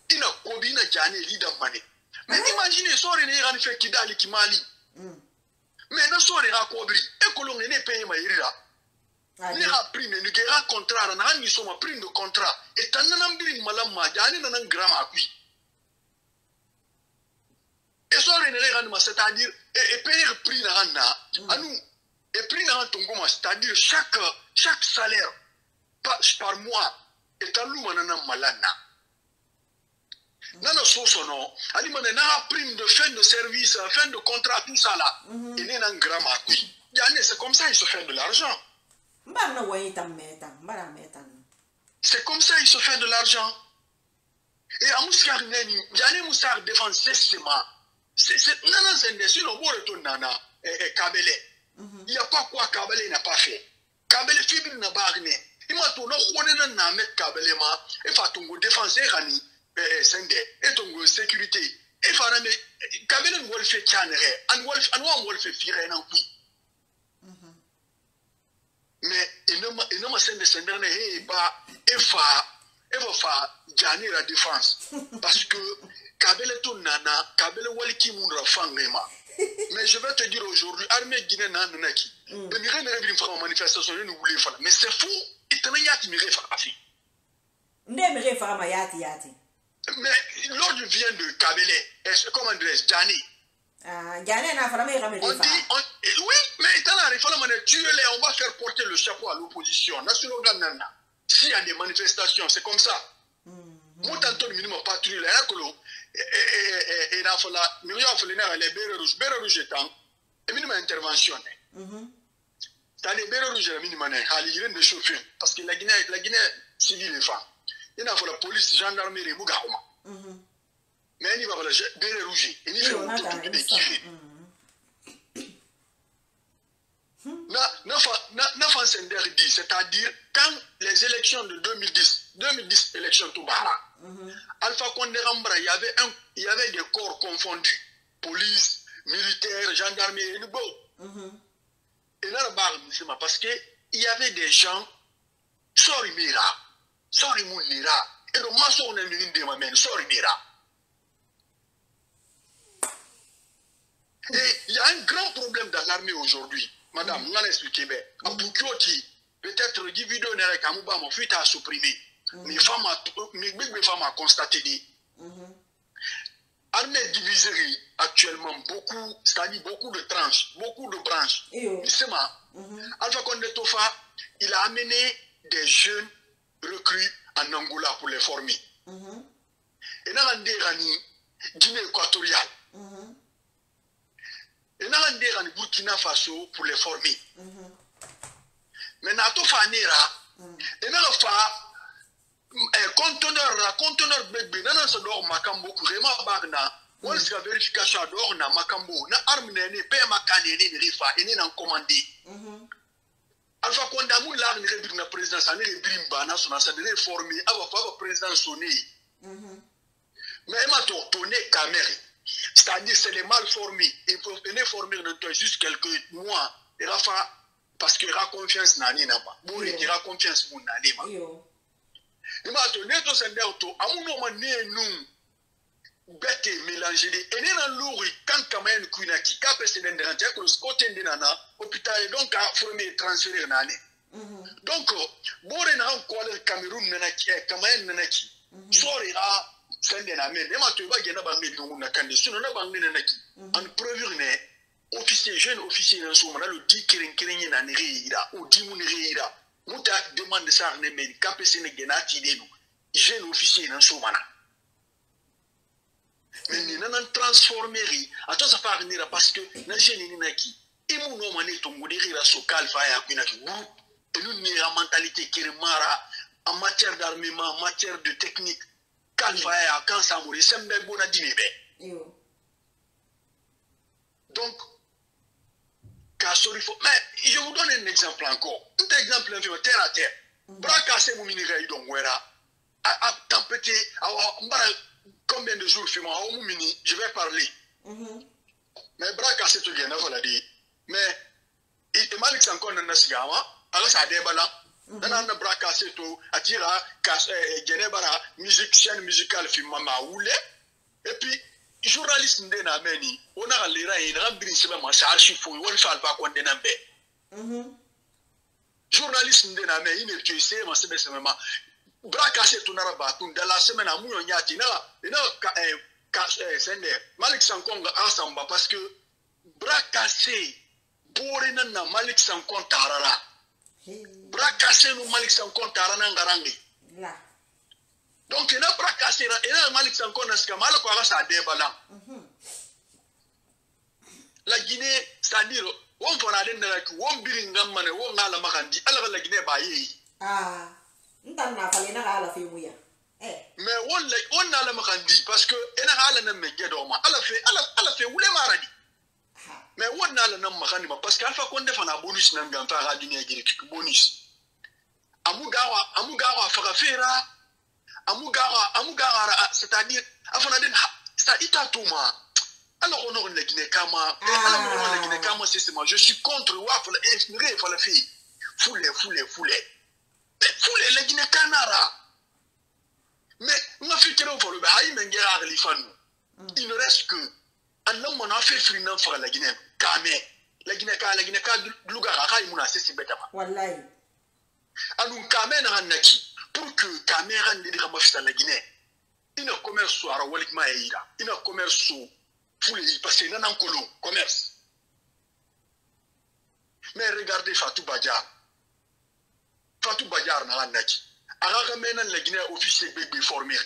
ina kobi Jani jaaneen lida mané mais mm-hmm. imaginez sori ne yegani fe kidali kimali. Mm. Mais na sori ga kobiri ekolonge ne pe ma yirira ne ka prime ni ke ka contrat na ni soma prime de contrat. Et tan nan biri malam ma jani nan gram akui. Et so re ne ga ma c'est-à-dire et, et payer prix na na anu et prix na tongo ma c'est-à-dire chaque chaque salaire par, par mois et alu manana malana nana so sono ali mana na prime de fin de service fin de contrat tout ça là. Et ne nan gram akui. Jani c'est comme ça il se fait de l'argent C'est comme ça il se fait de l'argent. Et à Moussar Neni, Yanni Moussar défend cessément. C'est Nana Zende, si le mot retourne Nana, et Kabele. Il n'y a pas quoi Kabele n'a pas fait. Kabele fibre n'a pas rien. Il m'a tourné, on est dans mettre Kabele ma, et fa ton défense Rani, Sende, et ton sécurité. Et fa rame, Kabele nous le fait tianere, on le fait firer un coup. mais enoma enoma sende sende ne he ba efa efa fa jani la défense. Parce que kabele to nana kabele wali ki mun ra fangema mais je vais te dire aujourd'hui armée guinée na nana ki de mi rene rebi fa manifestation ne wuli fa mais c'est fou. Itana yati mi refa afi nde mi refa ma yati yati. Mais l'ordre vient de kabele. Comment dirais-je jani Ah, Ghanais n'a vraiment ramené on dit, on, Oui, mais étant la réforme, on est tué, on va faire porter le chapeau à l'opposition. National Nana, s'il y a des manifestations, c'est comme ça. Mhm. mutantɔ ninnu ma patrouille la ya kolo i n'a fɔ la ninnu y'a fɔ n'a yɛrɛ bere rouge. Bere rouge tan e minnu ma intervention dɛ mhm. tani bere rouge yɛrɛ minnu ma dɛ hali yiri de chauffeur parce que la guinée la guinée civile fan i n'a fɔ la police gendarmerie mu g'a kuma. Mhm. Ni babala bere rouge et ni fait moto to be kife na na fa na na fa sender dit c'est-à-dire quand les élections de 2010 2010 élections tout bara Alpha Condé Rambra il y avait un il y avait des corps confondus. Police militaire gendarmerie et beau et là là parce que il y avait des gens sorry mira sorry munira et donc ma so on est une de ma men sorry mira Et il y a un grand problème dans l'armée aujourd'hui. Madame, on a expliqué. À Bukioti, peut-être la vidéo n'est pas comme mon fuite à supprimer. Mais femmes a constaté. L'armée divisée actuellement beaucoup, c'est-à-dire beaucoup de tranches, beaucoup de branches. Justement, Alpha Condé Tofa, il a amené des jeunes recrues en Angola pour les former. Et dans la Guinée équatoriale, enaka ndera ni burkina faso pour les former. Mm-hmm. Mais nato fa nera enaka fa conteneur ra conteneur gbegbe nana sa dɔgɔ makambo kurema bag na wala mm-hmm. sika verification a dɔgɔ na makambo. Na arme na ene pɛɛ ma kan ne ene nege fa ene na commande alpha konde amu lag nege biri na présidence a nege biri mba na sona sa nege forme ava fa ava présidence sone mais ema tɔgɔ to ne kamere. C'est-à-dire, c'est les mal formés. Et pour venir former de toi juste quelques mois, il va faire parce qu'il oh. a confiance dans lui. Il a confiance dans lui. Il m'a dit, n'est-ce pas, c'est un nous. bɛte mélange de ene na lori kan kama ye ni kui na ki ka pese ne ndera ntia kolosi ko tende na na hôpital ye donc a forme ye transféré na ne donc bore na an kuale cameroun nana ki kama ye nana ki sore a fɛn na mɛ ma to i b'a gɛnna ba mɛ don na kan de sinɔ ne b'an ŋɛnɛ na ki ani preuve ne officier jeune officier na so mana lo di keren keren ye na ne ge yira o di mu ne ge yira mu ta demande sa ne mɛ kpc ne gɛnna ti de do jeune officier na so mana mɛ nin nana transformer ri a to sa fa ne ra parce que na jeune ni na ki i mu n'o ma ne tongo de ge ra so kalifa ya ku na ki buru enu ne ra mentalité kere mara en matière d'armement en matière de technique kan faya ya kan samuri sen bɛɛ gbona dimi bɛɛ donc k'a sori fɔ mais je vous donne un exemple encore. N tɛ exemple fɛ o terre à terre. Mm. Bra ka se mu mini ka i dɔn wɛra a ah, a ah, tempête awɔ ah, n bara combien de jours fima aw mu mini je vais parler. Mm-hmm. Mais bra ka se to gɛnɛ fɔ la de mais i malik sanko nana sigi a ma ala sa a den bala. Mhm. nana na bra kase to eh, atira jɛnɛ bara musicienne musical fi mama wule et puis journaliste nde na mɛ ni o naga lera ye naga biri sɛbɛ ma sa arsi foyi wali fa alfa kɔnde na bɛɛ mhm. journaliste nde na mɛ ine tu essaye ma sɛbɛ sɛbɛ ma bra kase to nara ba tun dala sɛbɛ na mun yɔ nyati naga naga ka eh, eh, sɛnɛ malik sankonga asamba parce que bra kase bore na na malik sankon tarara. bra kasenu malik sankon tarana ngarange donc ina bra kasera ina malik sankon nasika mala ko aga sa de balan la guinée c'est à dire won fana den daga ki won birin gammane won ngala makandi ala la guinée ba yeyi ah. Ntan na fale na ala fe muya mais won la won na ala makandi parce que ina ala na me gedo ma ala fe ala ala fe wule maradi. Ha. Mais on a la na makandi ma parce que alfa konde fa na bonus na ngam fa ga dunia giri ki bonus. Amu gawa amu gawa fa ga fera. Amu gawa amu gawa c'est-à-dire afana den ça ita tuma. Alors on a la Guinée kama, alors on a la Guinée kama c'est moi je suis contre wa fa la inspirer fa la fille. Foule foule foule. Mais foule kanara. Mais fi le ba hayi men gera agli fanu. Il ne reste que annan mana fe firi nan faga laginɛ k'a mɛn laginɛ ka laginɛ ka luga ka ka yi mun a se si bɛɛ dama walayi anu k'a mɛn na ka naki pour que k'a mɛn ka nidi ka ma fisa laginɛ i na commerce so ara walikuma ya yira i na commerce so pour les parce que nana kolon commerce. Mais regardez Fatou Badjar Fatou Badjar na ka naki a ka ka mɛn na laginɛ officier bɛ bɛ former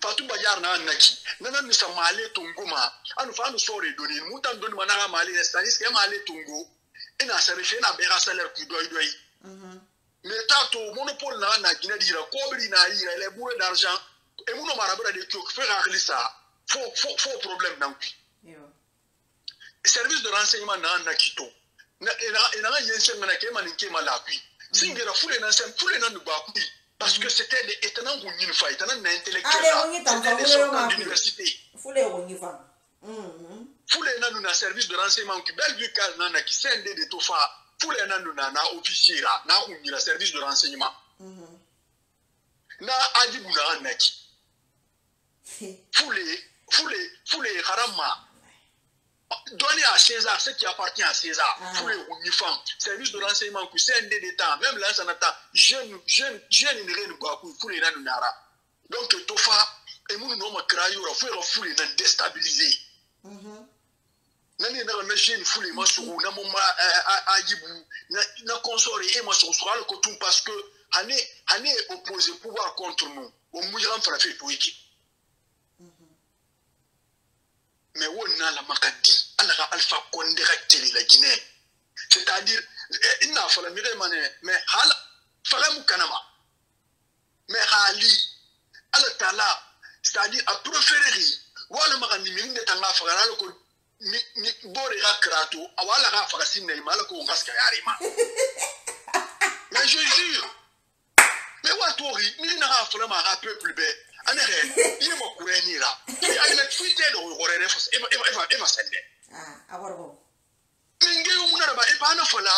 Fatou Badiar na hanaki. Nana misa male tunguma. Anu fa anu sore doni. Mutan doni manaka male restanis ke male tungu. Ina sarife na bega salaire ku doy doy. Mhm. Mais tato monopole na na Guinée dira kobri na ira les bourrés d'argent. Et muno marabra de kyo fait ragli ça. Faux faux faux problème nan. Yo. service de renseignement na na kito na ina ina yense ngana ke manin ke malakui singera fule na sem fule na nuba kui parce que c'était des étonnants qu'on une fight na na intellectuel Allez, là. on y c'était sortants d'université fam. Mhm. fule na na service de renseignement qui bel vu kal na ki sende de tofa fule na na na officier là na kunyira service de renseignement na ajibu na na ki fule fule fule harama donner à César ce qui appartient à César. Ah. Pour les uniformes, service de renseignement, qui c'est un d'État, même là, ça n'attend, jeune, jeune, jeune, une reine, pour les nara. Donc, Tofa, et nous, nous, crayon, il faut fouler, nous déstabiliser. Mhm. nani na na jeune fule masuku na moma ajibu na na consort et masuku sur le coton parce que hane hane opposé pouvoir contre nous au mouillera fera fait pour équipe mais on a la makadi ala ka alpha konde ka tele la Guinée. C'est-à-dire eh, ina fala mi mane mais hala fala mu kanama. Mais hali ala tala c'est-à-dire a préféré wala maka ni mi ne tanga fagara ala ko ni ni bore ka krato awala ka faga sinne ma ala ko ngaska yari ma mais je jure. Mais wa tori? Ni na ka fala ma ka peuple be ye Ah, yo muna ba e na fala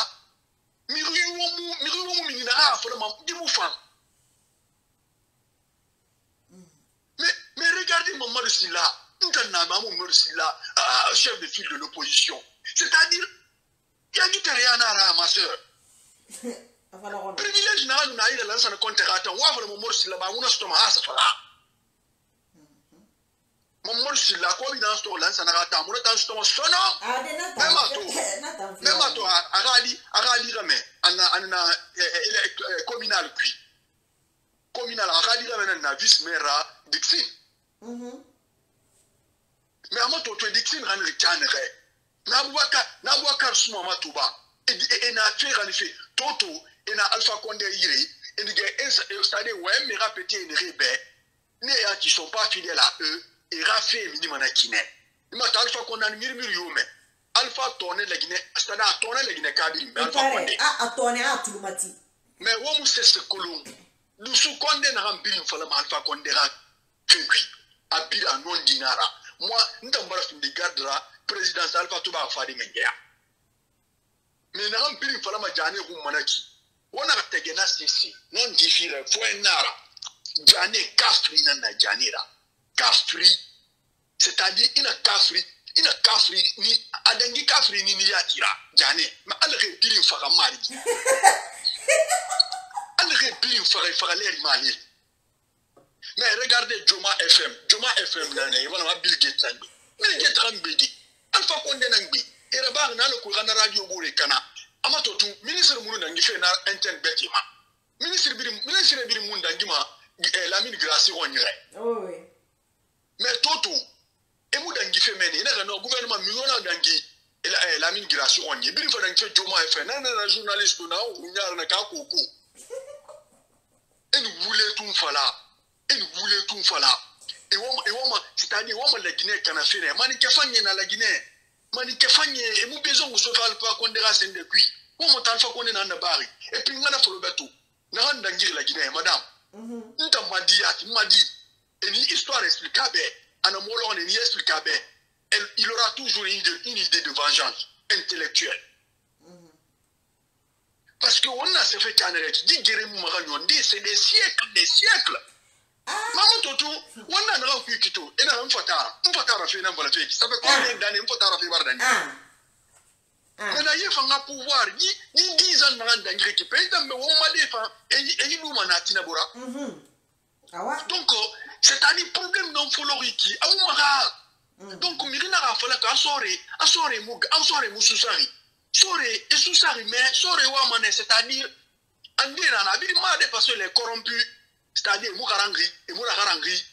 mi yo mu mi yo mu na fala ma di mu Mais, mais regardez Mamadou Silla, Mamadou Silla, ah, chef de file de l'opposition. C'est-à-dire, il y a du terrain à ma kono. Privilège na Mamadou Silla, fala. Mamadou Silla, quoi, il a un temps lança na rata, on a un temps sono. Ah, de nata. Même à toi. Nata. Même à toi, à Radi, à Radi, mais, à na, à na, communal, puis. communal a kalira mena na vice maire dixin mais ama to to dixin ran ri chanere na abubakar na abubakar suma e na fe ran fe toto e na alpha condé yire e ni ge c'est-à-dire ouais me répéter une rebe ne qui sont pas fidèles à eux irafe mini mana kinɛ i ma ta alifa kɔnɔna ni mirimiri y'o mɛn alifa tɔɔnɛ laginɛ sadi a tɔɔnɛ laginɛ kabiri mɛ alifa kɔnde a tɔɔnɛ a tulumati. Mɛ wo mu sese kolon dusu kɔnde na ka biri fɔlɔ ma alifa kɔnde ka kekui a biri a nɔ dinara moi n tɛ n bara findi garde la présidence alifa to b'a fa de mɛ jɛya mɛ na ka biri fɔlɔ ma ja ne k'u mana ki wo na ka tɛgɛ na sese n'an difira fo ye nara. Ja ne kafiri na na ja ne ra. Kafri. C'est-à-dire ina kafri ina kafri ni adangi kafri ni ni yakira. Jane ma alre birin faga mari. Alre birin faga faga leri mali mais regardez Joma FM Joma FM nane ibana ma Bill Gates nangbi. Bill Gates rambe di alfa konde nangbi. Era ba na lo ko kana radio bure kana. Ama to tu ministre munu nangi fe na enten beti ma. Ministre biri ministre biri mun dangi ma eh, Lamine Grassi onyire mɛ to to e mu dangi fɛn mɛn ne ina kana gouvernement million na dangi lamini girasi ɔn ye biri fana kɛ joma ye fɛ n'a nana journaliste n'a wurunya na k'a ko ko e ni wule tun fala e ni wule tun fala iwoma iwoma sitani iwoma lagine kana fere mani kefanye na lagine mani kefanye emu bezo ngusofa alpa konde ga sende kui wo motalfa konde na na bari e pinga na folobeto na handa ngiri lagine madame. Mhm. Nta madi yati madi ni histoire explicable ana molo on ni explicable Elle- il aura toujours une, idée- une idée de vengeance intellectuelle. Parce que on a se fait canere di gere mu maga nyon di c'est des siècles des siècles. Mamu totu wannan na ku kito ina an fatara an fatara fe nan bala fe ça fait combien d'années? An fatara fe bardani Ah. Ah. mais fanga pouvoir ni ni 10 ans ndangire ki pe tambe wo ma donc euh, c'est-à-dire problème non foloriki donc mirina ka fala ka sore a sore mu a sore mu susari sore e susari mais sore wa mane c'est-à-dire andira na biri ma de parce que les corrompus c'est-à-dire mu karangi mu karangi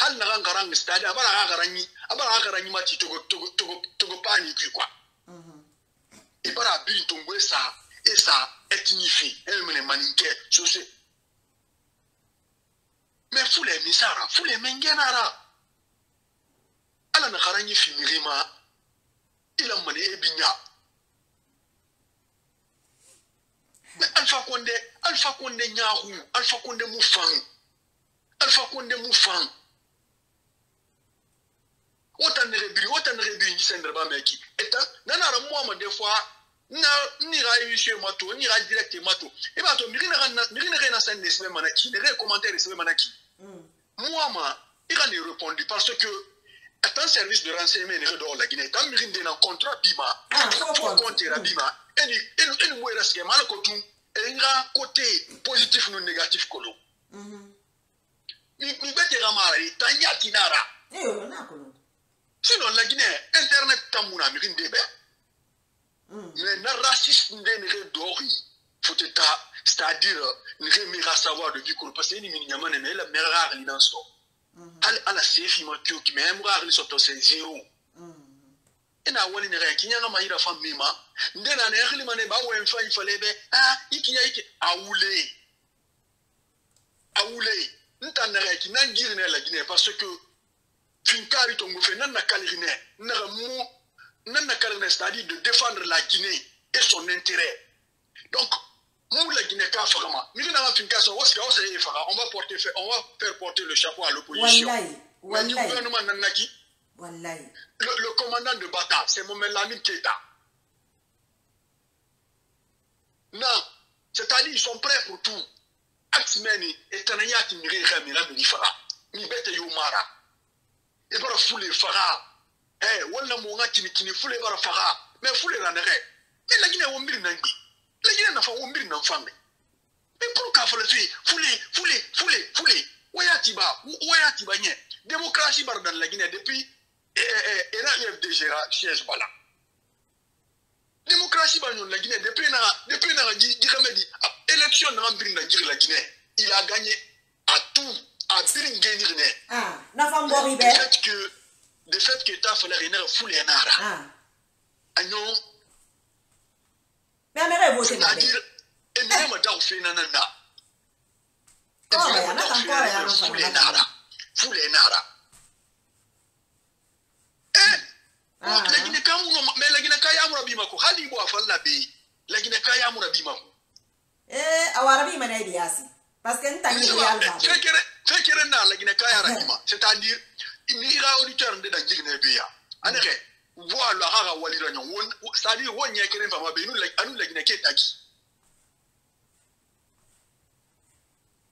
hal na c'est-à-dire abara ka karangi abara ka karangi ma ti togo togo togo togo pani puis quoi. Bara biri tongo sa sa ethnifie mene maninke so se me fule misara fule mengenara ala na garanyi fimirima ila mani ebinya me alfa konde alfa konde nyahu alfa konde mufan alfa konde mufan wota nege biri wota nege biri ngisendere ba meki eta nanara muama de fois n'ira émission ye ma to n'ira direct ye ma to i eh b'a to miri nege na sani de sɛbɛn mana ki nege ye commentaire de sɛbɛn mana ki moi ma i ka ne répondre parce que atan service de renseignement nege dɔw laginɛ tan miri de na contrat bi ma comptera bi ma e ni mo yɛrɛ sigɛ ma ala ko tun n ka côté positif nu négatif kolo n bɛ tɛ ka ma ara ye tan y'a ti n'ara sinon laginɛ internet tan mun na miri de bɛɛ Mm. mɛ na raciste nde ne ge dɔɔgi fote ta c'est à dire ne ge mega savoir de vie koro parce que ni mini ɲama ne mɛ ela mɛga ga agili nan sɔ hali ala seefi ma kio ki mɛ ɛmu ga agili sɔtɔ sɛ zeo ina wali ne ge kiɲaga ma yira fan min ma nde na ne agili ma ne ba wɛn fa i fale bɛ a i kiɲa i ki a wule a wule n ta nɛgɛ ki nan jiri ne la jinɛ parce que finkari tongo fe nan na kaliri ne nɛgɛ mu c'est-à-dire de défendre la Guinée et son intérêt. Donc on va porter on va faire porter le chapeau à l'opposition. Le, le commandant de Bata c'est Mohamed Lamine Keita non c'est-à-dire ils sont prêts pour tout. Aximeni et mire Ramira eh wala mo nga kini kini fule bara faga mais fule na nere. Mais la Guinée wo mbiri na ngbi la Guinée na fa wo mbiri na fange mais pour ka fale fi fule fule fule fule. Waya tiba waya tiba nye. Démocratie bar dans la Guinée depuis eh eh era UFDG ra siège bala démocratie bar dans la Guinée depuis na depuis na ji ji kamedi élection na mbiri na ngiri la Guinée il a gagné à tout à birin genir ne ah na fa mbori be que de fait que ta fana rena re fule na Ah. anyo Mais amere vote à dire, e me ma da ofe na na na e me ma da ofe na na fule na ra fule na ra eh lakini kamu no me lakini kaya amura bima ko hali bo afalla be lakini kaya amura bima ko eh awarabi mana ibiasi parce que ntani ya alba fekere fekere na lakini kaya ra bima c'est à dire ni ira auditeur de da jigne be ya aneke voilà haga walira nyon. Won c'est-à-dire won nyekere fama be nu lag anu lagine ke tagi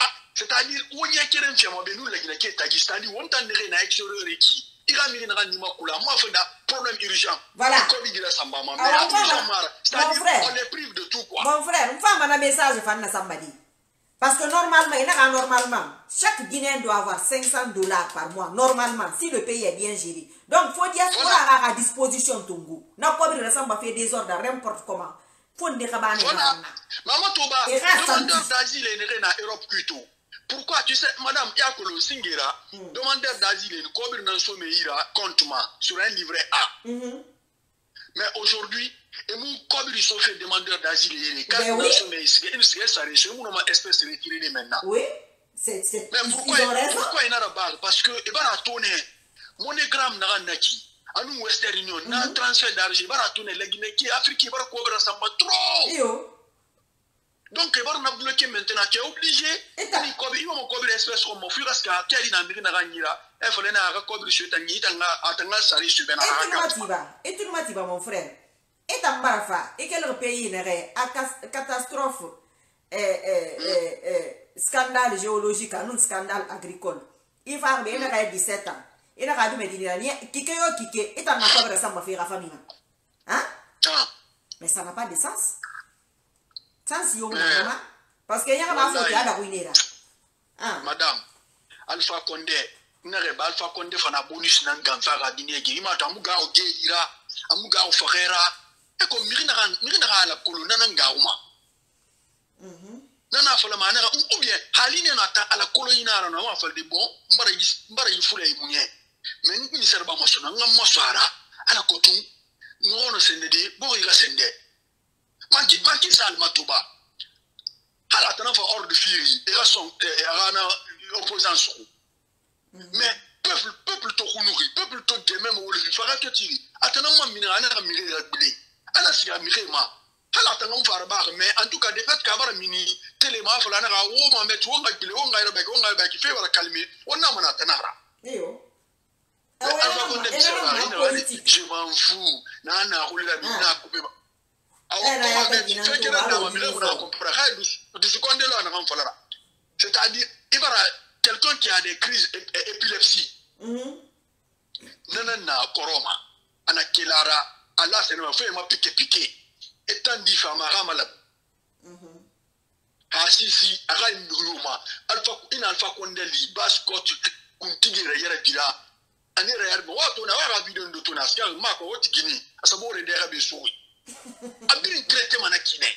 Ah, c'est-à-dire won nyekere fama be nu lagine ke tagi c'est-à-dire won tan nere na extérieur ki ira mi na ni makula ma fa da problème urgent Voilà. ko bi dira samba ma mais voilà. urgent mara. Mon c'est-à-dire frère. on les prive de tout quoi. Mon frère, une femme a un message fan na somebody. Parce que normalement, il y a normalement, chaque Guinéen doit avoir 500 dollars par mois, normalement, si le pays est bien géré. Donc, il faut dire Voilà. a à disposition ton goût. N'a pas besoin de faire des ordres n'importe comment. Faut ne dire pas. Maman Toba, demandeur en- d'asile est en Europe plutôt. Pourquoi tu sais, Madame Yakolo Singira, demandeur d'asile est Kobir Nansomeira, compte-moi, sur un livret A. Mais aujourd'hui, emu kɔbili so fait demandeur d'asile yele quatre oui. nations mais une sigue sare so emu noma espèce retiré de maintenant oui c'est c'est mais pourquoi pourquoi ina da bal parce que e bara tone monogram na ganaki anu western union mm -hmm. na transfert d'argent e bara tone legine ki afrique e bara ko bara samba trop iyo donc e bara na bloqué maintenant tu es obligé ni kɔbi i ma mo kɔbi espèce ko mo fui parce que a kɛli na miri na ka ɲira e fɔlen na a ka kɔbi so ta ɲi ta nga a ta nga sare so bɛ na a ka kɛ e tunuma ti ba mon frère Et ta mbarafa, et quel pays à cas- catastrophe, eh, eh, eh, eh, scandale géologique, un scandale agricole. Il va arriver, il a 17 ans. Il a dit, mais il a dit, kike yo kike, et ta n'a pas ressemble à faire la famille. Hein? Ah, Mais ça n'a pas de sens. Sens yo, Mais- maman. Parce qu'il y a un enfant qui Wallahi. a la ruinée là. Hein? madame, Alpha Condé, nare ba Alpha Condé fana bonus nan ganfa ga dine gi ma ta muga o ge ira amuga o fakhera e ko mirina kan mirina ga la kolo nan ga uma nana fala ma na ou bien haline na ta ala kolo ina na ma fal de bon mbara yi mbara yi fule yi munye mais ni serba mo sona ngam mo swara ala ko tu ngono sende de bo yi ga sende. Manki manki sal matuba hala tana fa ordre firi e ga son e ga na opposant so mais peuple peuple to kunuri peuple to deme mo wole fa ga to tiri atana ma mina ana ga mire ga gbele ala si mixe ma hala tanga mfara bar me en tout cas de fait kabara mini tele ma fala na ga wo ma met wo ga gile wo ga ira ba ko ga ba ki fe wala kalme wonna mana tanara iyo je m'en fous na na kulila mini na kupe ba awo ma fe kira na ma mire na kompra ha du du seconde là na ga fala c'est-à-dire ibara quelqu'un qui a des crises épilepsie mm -hmm. nana na koroma ana kelara ala asenema fo yema pikepike e tan di fama aga mala asisi aga yuma ina alfa konde li bas kot kuntigi yɛrɛ yɛrɛ dira ani yɛrɛ yɛrɛ wa to na wa ka bidon do to na sika ma kɔ o tigi ni a sabu o de dɛgɛ bɛ so a biri traité mana kinɛ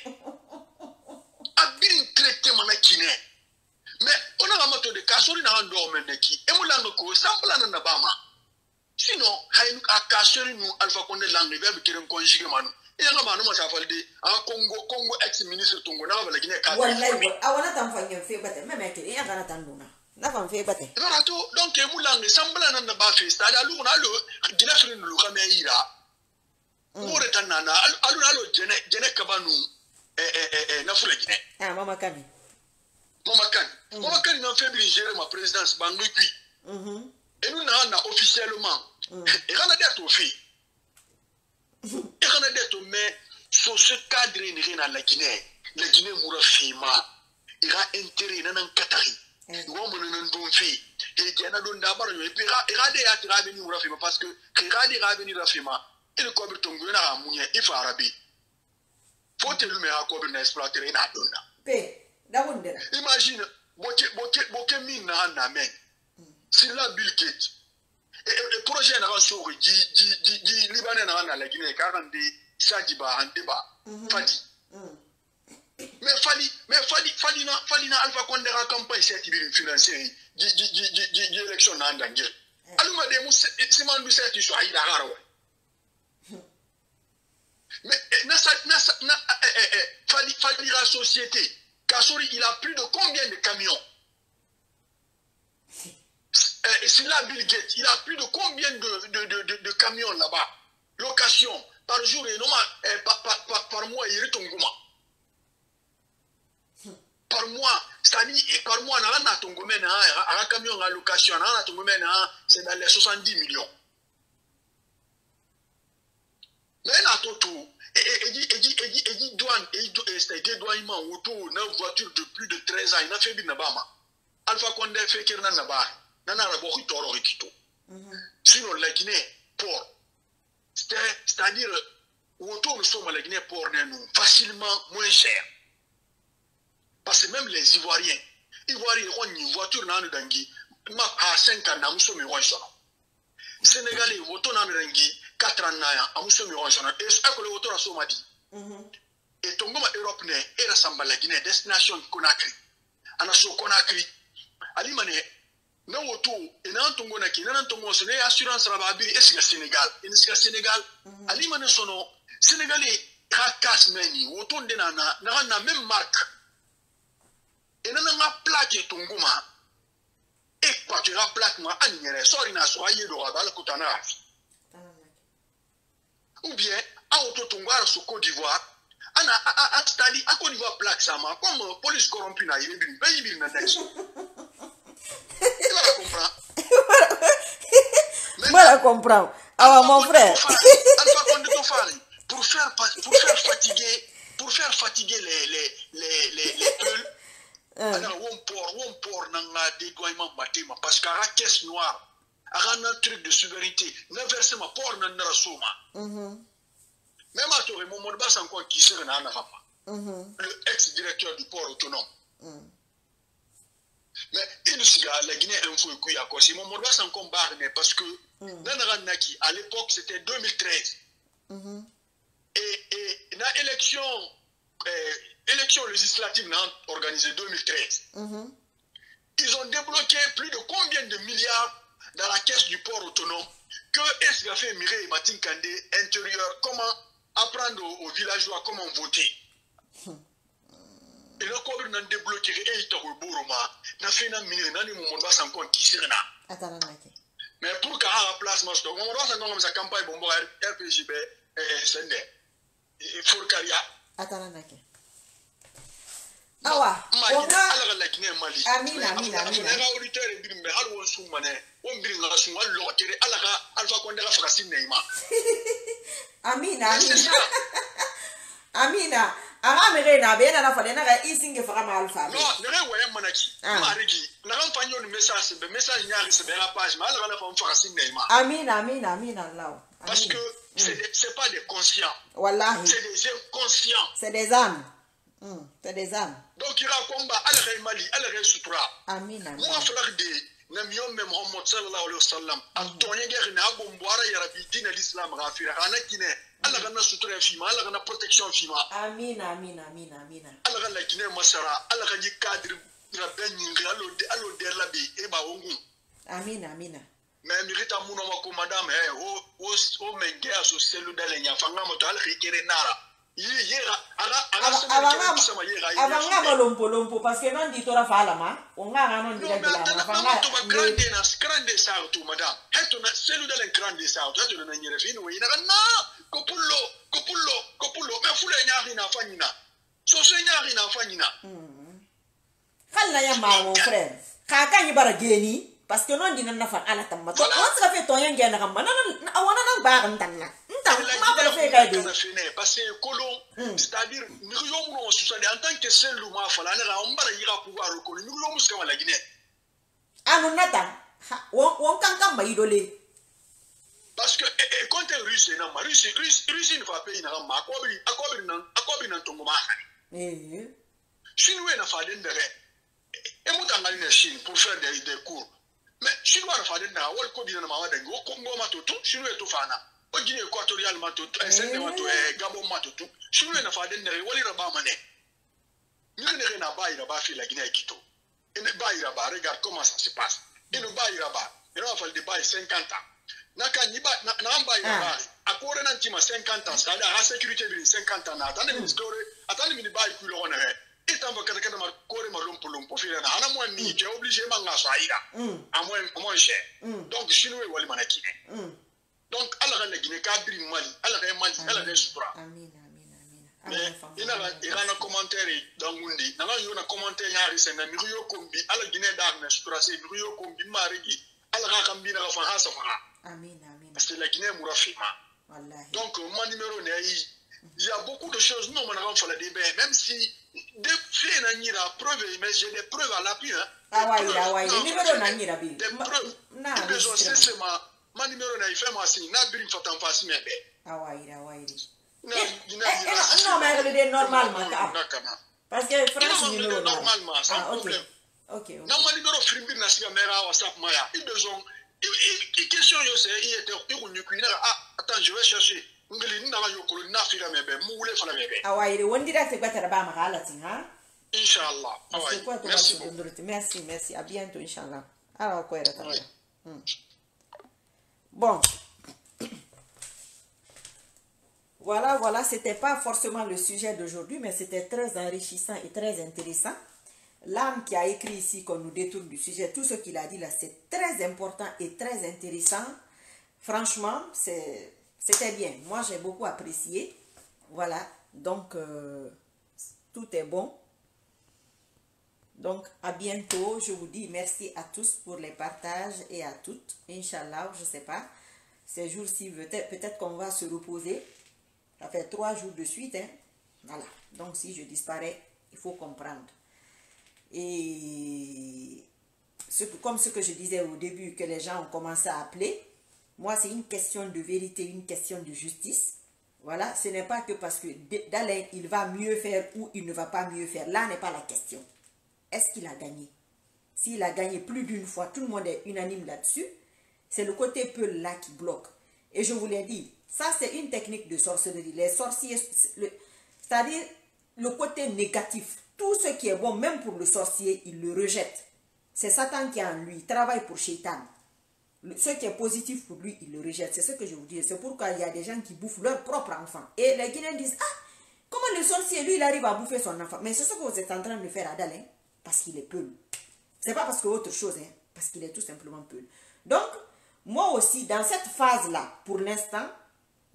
a biri traité mana kinɛ mɛ o na ka ma to de k'a sɔrɔ i na ka dɔw mɛ ne ki e mu la nɔ ko sanfɛla na na ba ma. sinon hayi a kasori nu alpha konde langue verbe keren conjugué manu yanga manu ma safal de a congo congo ex ministre tungo na bala gine ka wallahi awana tan fanya fe bate meme kere yanga na tan duna na fan fe bate bara to donc e mu langue sambala nan na ba fe sta da lu na lu gine fere nu ka me ira mure tan nana alu na lu jene jene ka banu e e e na fule gine ah mama kani mama kani mama kani na fe bi jere ma présidence bangui qui mhm N'avons officiellement. Et quand on a dit au fait. Et quand on a dit au mais sur ce cadre il n'y a rien à la Guinée. La Guinée mourra fima. Il y a intérêt dans un Qatari. Mm. Il y a un bon fait. Et il y a un don d'abord. Et puis il y a ont venu mourra fima parce que il y a des gens qui ont venu fima. Et le cobre tongo il y a arabe. Cobre n'a exploité. Il y a un don. na Imagine, boke, boke, boke min na na Bill Gates. E, e, e projet na kan sori, di, di, di, di Libanais na kan na la Guinée, ka kan de Sadi ba, an de ba, Fadi. Mais fali mais fali fali na fali na alpha condé ka campagne seti bi financier di di di di di di election na ndangir aluma de mu simandu seti so ayida garo mais eh, na sa na sa na eh, eh, eh, fali fali la société Kasori il a plus de combien de camions euh, c'est là Bill Gates, il a plus de combien de, de, de, de, camions là-bas Location, par jour et normal, euh, par, par, par, par mois, il Tonguma. Par mois, c'est-à-dire, par mois, on a un camion en location, on a c'est dans les 70 millions. Mais là, tout, et douane, et dit, et c'est dédouanement auto, une voiture de plus de 13 ans, il a fait bien Nabama. Alpha Condé fait qu'il n'a pas. nana araboko itɔɔrɔko kito sinon laginɛ port. C'est à dire woto mi soma laginɛ port nɛ nu facilement moins cher. Parce que même les ivoiriens ivoirien ko nyi voiture nanu dangi ma a cinq ans na muso mi wɔn sɔrɔ sénégalais woto nanu dangi quatre ans na ya a muso mi wɔn sɔrɔ ekole woto na soma di mhm. etongoma europe nɛ era samba laginɛ destination konakiri ana so konakiri alimane ne woto enan tongo na ki nanan tongo so ne assurance raba abiri esiga senegal enisiga senegal ali mane sono senegal e ka kas meni woto nde na na na na même marque enana nga plaque tongo ma e kwato nga plaque ma ani yɛrɛ sɔri na so aye do abal kuta na afi ou bien awo to tongo ara so Côte d'Ivoire ana a a a stadi a Côte d'Ivoire plaque sama comme police corrompue na yebiri bɛyi biri na dɛsɛ Comprends. Ah, mon frère. Pour faire pour faire fatiguer pour faire fatiguer les les les les les peuls ana won port nga dédouanement batema parce qu'à la caisse noire à un truc de souveraineté na verser ma port na nara soma. Même à Toré, mon mode basse encore qui serait na na rama le ex-directeur du port autonome. Mais il nous la Guinée info et à quoi? C'est mon c'est encore barre mais parce que dans la Naki, à l'époque c'était 2013 et et la élection euh, élection législative n'a organisé 2013 ils ont débloqué plus de combien de milliards dans la caisse du port autonome que est-ce fait Mireille et Martin Kandé intérieur comment apprendre aux, aux villageois comment voter eloko bino na ndebulokere eyitako eboroma na fei na miniri nani momondo basanko nkisiri na? Mais pour ka aga placement so momondo basanko nga misa campagne bomboka rpg be sende forkaria awa nga auditeur ebiri mbe hali won sumane wo mbiri nga sunga hali logo tere ala ka alpha konde ka fakasi neyima amina amina. amina. Be na ga ne mana ki. Ah. Na ni message message page ma na fa ma. Allah. Parce que c'est pas des conscients, Wallahi, c'est des inconscients. c'est des âmes. Hmm, c'est des âmes. Donc il a combat ala ka Mali, ala ka sutura. Amina, Moi de ngam yomme muhammad sallallahu alaihi wasallam antonye ngere e na go mbwara ya rabbi din alislam ghafira ana kine Allah kana sutura fi ma Allah kana protection fi ma amin amin amin amin Allah kana kine masara Allah kana ji kadir rabbe nyingi alo de alo de labi e ba wongu amin amin mais mirita muno mako madame he o o o menge aso selu dale nya fanga moto Allah kire nara. avanga malombolombo parce que nondi tora valama onganga nondiagrande na grande sartu madame. Hetona seludala grande sartu hetona na nyere fini weyinaga na kopullo kopullo kopullo me fula enyahina fa nyina soso enyahina fa nyina hali hmm. na ya mamo frère. Kakanyi bara geni parce que nondi nanna fa ala tamma to wasika fe toyangeanaka mba awanana baga ntanna parce que kolon c'est-à-dire miliyon minnu ma susani en tant que sen luma fala ne ka n bara yi ka kuba rekoni miliyon musu kama laginɛ anu nata won kan ka mayi dɔ le parce que eh, eh, compte russe na ma russe russe ne fa pays na ma akɔbiri akɔbiri na akɔbiri na tongo ma kani chinois na fa den dɛgɛ e mu tangali na chine pour faire des des cours. Mais chinois na fa den dɛgɛ wali ko bi na ma wa dɛgɛ o kongo ma to tun chinois to fa na ogine equatorial eh. ma toto ɛsɛnɛ ma eh, to ɛɛ gabon ma toto sunu nafa de nɛgɛ wali yɛrɛ b'a ma nɛ ne nɛgɛ na b'a yira b'a fi la gine ye kito. B'a yira ba regarde comment ça se passe. Ne b'a yira ba ne b'a fɔ de b'a ye cinquante ans. N'a ka ni ba n'an b'a yira ba a ah. ko wɛrɛ n'an ma cinquante ans. C'est à dire a ka sécurité bi ni cinquante ans na. A taa ne bi ni a taa ne bi ni b'a ye kuyi lɔgɔ nɛgɛ i t'an fɛ kɛtɛkɛtɛ ma kore ma lompo lompo fi yɛrɛ na ana mɔ min mm. tu es obligé ma ŋa sɔn mm. a yira a mɔ a mɔ n sɛ donc sini ye walima ne kinɛ. Mm. donc ala ka laginɛ k'a biri mali. Ala ka ye mali ala ka ye sutura mais i nana i ka na commentaire dangun de nana yo na commentaire y'a risɛnɛ miri yo kombi ala ginɛ d'a minɛ sutura se miri yo kombi marigi. Ala k'a ka mbina ka faga safaga parce que laginɛ mura fima. Donc euh, ma numéro ne ayi il y a beaucoup de choses nous on a fait des bains même si des faits na nyira preuve mais j'ai des preuves à l'appui hein. Awa ira awa ira numéro na nyira bi des preuves. Na besoin c'est ma ma nimero na ifɛn ma sini n'a biri fata nfa si mɛ bɛ. awa yira awa yira. n'a yira sini n'a ma yɛrɛ normal ma ka. n'a kama. parce que france nimero la. n'a ma yɛrɛ normal ma sans problème. ok ok. n'a ma nimero firi biri na sigi ka mɛra ah, whatsapp ma ya i besoin i i question yo c'est i yɛrɛ i kun ɲuku i n'a ka ah attends je vais chercher nkili n nana yokolo n'a fira mɛ bɛ n wule fana mɛ bɛ. awa yira wo n dira se gbɛtɛrɛ b'a ma k'a lati ha. inshallah awa yira merci beaucoup. merci merci à bientôt inshallah. ala ko yɛrɛ ta. Bon. Voilà, voilà, c'était pas forcément le sujet d'aujourd'hui, mais c'était très enrichissant et très intéressant. L'âme qui a écrit ici qu'on nous détourne du sujet, tout ce qu'il a dit là, c'est très important et très intéressant. Franchement, c'était bien. Moi, j'ai beaucoup apprécié. Voilà, donc euh, tout est bon. Donc, à bientôt. Je vous dis merci à tous pour les partages et à toutes. Inch'Allah, je sais pas. Ces jours-ci, peut-être peut qu'on va se reposer. Ça fait trois jours de suite. Hein. Voilà. Donc, si je disparais, il faut comprendre. Et comme ce que je disais au début, que les gens ont commencé à appeler, moi, c'est une question de vérité, une question de justice. Voilà, ce n'est pas que parce que D- Dalen, il va mieux faire ou il ne va pas mieux faire. Là n'est pas la question. Est-ce qu'il a gagné? S'il a gagné plus d'une fois, tout le monde est unanime là-dessus, c'est le côté peul là qui bloque. Et je vous l'ai dit, ça c'est une technique de sorcellerie. Les sorciers, c'est-à-dire le côté négatif, tout ce qui est bon, même pour le sorcier, il le rejette. C'est Satan qui est en lui, il travaille pour Shaitan. Ce qui est positif pour lui, il le rejette. C'est ce que je vous dis. C'est pourquoi il y a des gens qui bouffent leur propre enfant. Et les Guinéens disent, ah, comment le sorcier, lui, il arrive à bouffer son enfant? Mais c'est ce que vous êtes en train de faire à Dalin, parce qu'il est peul. C'est pas parce que autre chose, hein, parce qu'il est tout simplement peul. Donc, moi aussi, dans cette phase-là, pour l'instant,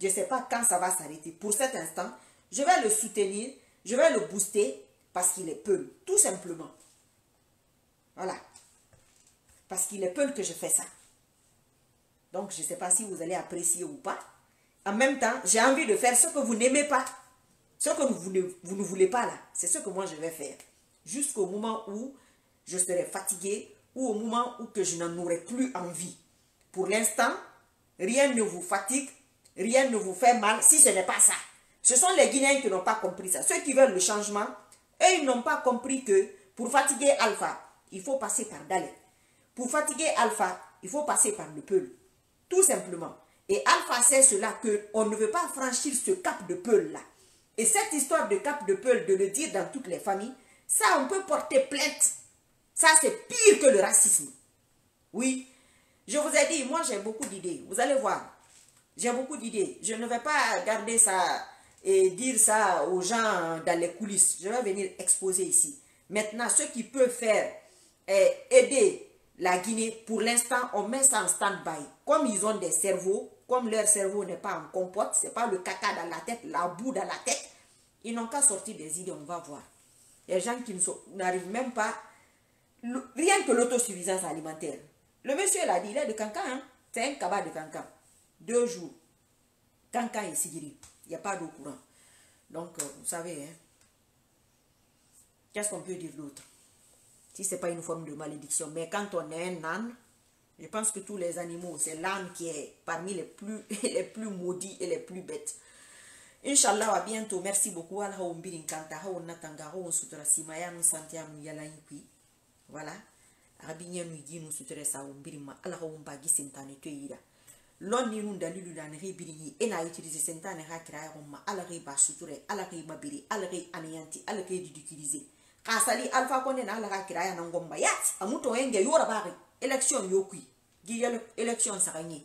je ne sais pas quand ça va s'arrêter. Pour cet instant, je vais le soutenir, je vais le booster, parce qu'il est peul, tout simplement. Voilà. Parce qu'il est peul que je fais ça. Donc, je ne sais pas si vous allez apprécier ou pas. En même temps, j'ai envie de faire ce que vous n'aimez pas. Ce que vous ne, vous ne voulez pas là, c'est ce que moi je vais faire. Jusqu'au moment où je serai fatigué ou au moment où que je n'en aurai plus envie. Pour l'instant, rien ne vous fatigue, rien ne vous fait mal si ce n'est pas ça. Ce sont les Guinéens qui n'ont pas compris ça. Ceux qui veulent le changement, eux, ils n'ont pas compris que pour fatiguer Alpha, il faut passer par Dalé. Pour fatiguer Alpha, il faut passer par le Peul. Tout simplement. Et Alpha sait cela qu'on ne veut pas franchir ce cap de Peul là. Et cette histoire de cap de Peul, de le dire dans toutes les familles, ça, on peut porter plainte. Ça, c'est pire que le racisme. Oui. Je vous ai dit, moi, j'ai beaucoup d'idées. Vous allez voir. J'ai beaucoup d'idées. Je ne vais pas garder ça et dire ça aux gens dans les coulisses. Je vais venir exposer ici. Maintenant, ce qui peut faire est aider la Guinée, pour l'instant, on met ça en stand-by. Comme ils ont des cerveaux, comme leur cerveau n'est pas en compote, c'est pas le caca dans la tête, la boue dans la tête, ils n'ont qu'à sortir des idées, on va voir. Il y a des gens qui n'arrivent même pas, rien que l'autosuffisance alimentaire. Le monsieur l'a dit, il est de cancan, hein. c'est un cabas de cancan. Deux jours, cancan et sigiri, il n'y a pas d'eau courant. Donc, euh, vous savez, hein, qu'est-ce qu'on peut dire d'autre? Si ce n'est pas une forme de malédiction. Mais quand on est un âne, je pense que tous les animaux, c'est l'âne qui est parmi les plus, les plus maudits et les plus bêtes. Inch'Allah, à bientôt. Merci beaucoup. Allah on birin kanta, ha on natanga, ha on sutura sima, ya nous santé à nous yala yipi. Voilà. Arabinya nous dit nous sutura sa on birin ma, Allah on bagi sentane te ira. Lon ni nun dalilu dan re birini, ena utiliser sentane ha kira ya ma, Allah re ba sutura, re ma biri, re anéanti, Allah re ridiculiser. kasali alpha konde na ala ka kiraya na ngomba yat amuto enge yora bari election yokui gi election sakanyi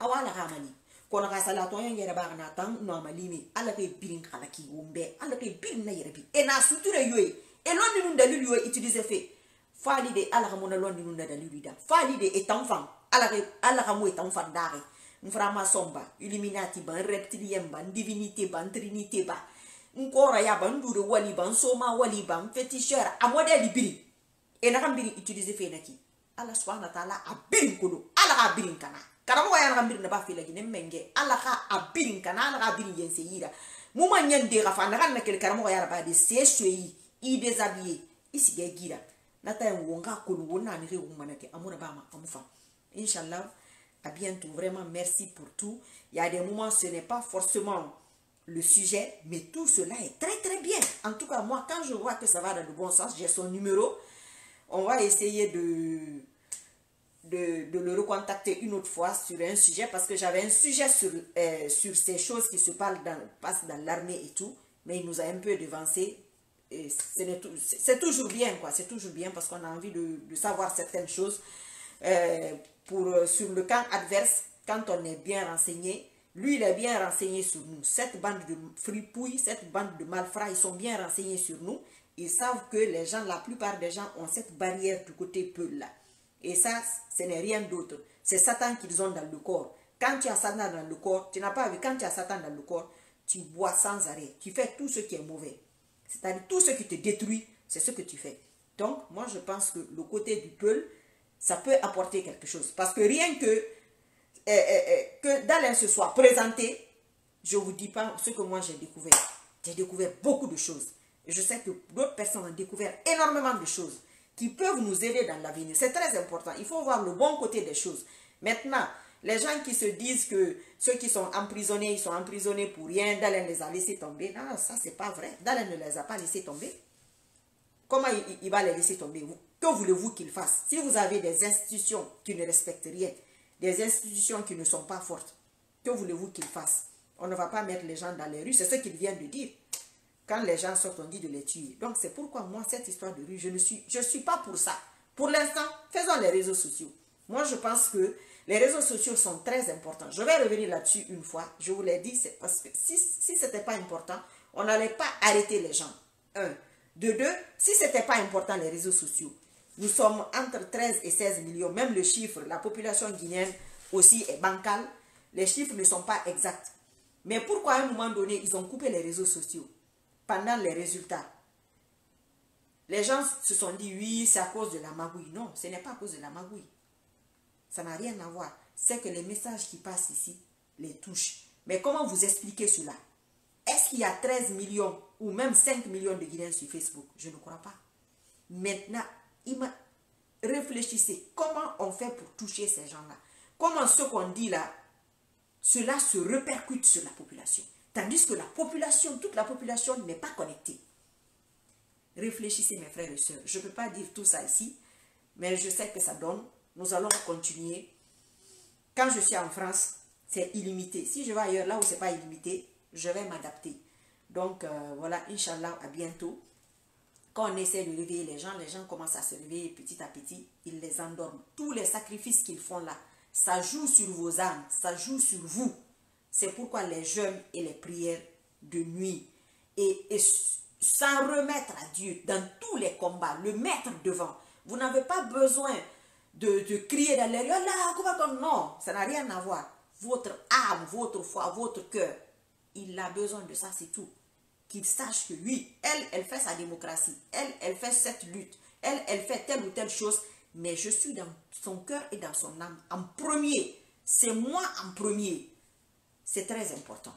awala ka mali kono ka sala tɔɲɔ yɛrɛ b'a kana tan nɔamali min ala k'e birin kala k'i wo bɛɛ ala k'e birin na yɛrɛ bi. E n'a suture yo ye e lɔ ninnu dalilu yo utilise fe. Faali de ala ka mɔna lɔ ninnu da dalilu da. Faali de e tan fan. Ala ka ala ka mo e tan fan daare n fara ma sɔn ba illuminati ba n reptilien ba n divinité ba n trinité ba n kɔrɔya ba n dure wali ba n soma wali ba n féticheur. A mɔdɛli biri e na ka n biri utilise fe na ki. Ala subahana taala a birin kolo. Ala k'a birin kana. Karamo ya na kan birin na ba fe lagi ne menge ala ka a birin kana ala ka birin yense yira muma nyande ka fa na kan na kel karamo ya ba de se yi i déshabillé isige gira nata wonga kulu wona ni re wumana ke amura ba ma amufa inshallah à bientôt. Vraiment, merci pour tout. Il y a des moments, ce n'est pas forcément le sujet, mais tout cela est très très bien. En tout cas, moi, quand je vois que ça va dans le bon sens, j'ai son numéro. On va essayer de, de, le recontacter une autre fois sur un sujet, parce que j'avais un sujet sur, euh, sur ces choses qui se parlent dans, passent dans l'armée et tout, mais il nous a un peu devancé. C'est toujours bien, quoi. C'est toujours bien parce qu'on a envie de, de, savoir certaines choses. Euh, pour, euh, sur le camp adverse, quand on est bien renseigné, lui, il est bien renseigné sur nous. Cette bande de fripouilles, cette bande de malfrats, ils sont bien renseignés sur nous. Ils savent que les gens, la plupart des gens ont cette barrière du côté Peul là. Et ça, ce n'est rien d'autre. C'est Satan qu'ils ont dans le corps. Quand tu as Satan dans le corps, tu n'as pas quand tu as Satan dans le corps, tu bois sans arrêt. Tu fais tout ce qui est mauvais. C'est-à-dire tout ce qui te détruit, c'est ce que tu fais. Donc, moi, je pense que le côté du Peul, ça peut apporter quelque chose. Parce que rien que, euh, que Dalen se soit présenté, je ne vous dis pas ce que moi j'ai découvert. J'ai découvert beaucoup de choses. Je sais que d'autres personnes ont découvert énormément de choses qui peuvent nous aider dans l'avenir. C'est très important. Il faut voir le bon côté des choses. Maintenant, les gens qui se disent que ceux qui sont emprisonnés, ils sont emprisonnés pour rien, Dalen les a laissés tomber. Non, ça, c'est pas vrai. Dalen ne les a pas laissés tomber. Comment il, il va les laisser tomber? Que voulez-vous qu'il fasse? Si vous avez des institutions qui ne respectent rien, des institutions qui ne sont pas fortes, que voulez-vous qu'il fasse? On ne va pas mettre les gens dans les rues, c'est ce qu'il vient de dire. Quand les gens sortent, on dit de les tuer. Donc c'est pourquoi moi, cette histoire de rue, je ne suis, je suis pas pour ça. Pour l'instant, faisons les réseaux sociaux. Moi, je pense que les réseaux sociaux sont très importants. Je vais revenir là-dessus une fois. Je vous l'ai dit, c'est parce que si, si ce n'était pas important, on n'allait pas arrêter les gens. Un. De deux, si ce n'était pas important les réseaux sociaux, nous sommes entre 13 et 16 millions, même le chiffre, la population guinéenne aussi est bancale, les chiffres ne sont pas exacts. Mais pourquoi à un moment donné, ils ont coupé les réseaux sociaux? Pendant les résultats Les gens se sont dit, oui, c'est à cause de la magouille. Non, ce n'est pas à cause de la magouille. Ça n'a rien à voir. C'est que les messages qui passent ici les touchent. Mais comment vous expliquer cela? Est-ce qu'il y a 13 millions ou même 5 millions de Guinéens sur Facebook? Je ne crois pas. Maintenant, réfléchissez, comment on fait pour toucher ces gens-là? Comment ce qu'on dit là, cela se répercute sur la population? Tandis que la population, toute la population n'est pas connectée. Réfléchissez mes frères et sœurs. Je ne peux pas dire tout ça ici, mais je sais que ça donne. Nous allons continuer. Quand je suis en France, c'est illimité. Si je vais ailleurs, là où ce n'est pas illimité, je vais m'adapter. Donc euh, voilà, Inch'Allah, à bientôt. Quand on essaie de réveiller les gens, les gens commencent à se réveiller petit à petit, ils les endorment. Tous les sacrifices qu'ils font là, ça joue sur vos âmes, ça joue sur vous. C'est pourquoi les jeûnes et les prières de nuit et, s'en remettre à Dieu dans tous les combats, le mettre devant. Vous n'avez pas besoin de, de crier dans l'air, non, ça n'a rien à voir. Votre âme, votre foi, votre cœur, il a besoin de ça, c'est tout qu'il sache que oui, elle, elle fait sa démocratie, elle, elle fait cette lutte, elle, elle fait telle ou telle chose, mais je suis dans son cœur et dans son âme en premier. C'est moi en premier. C'est très important.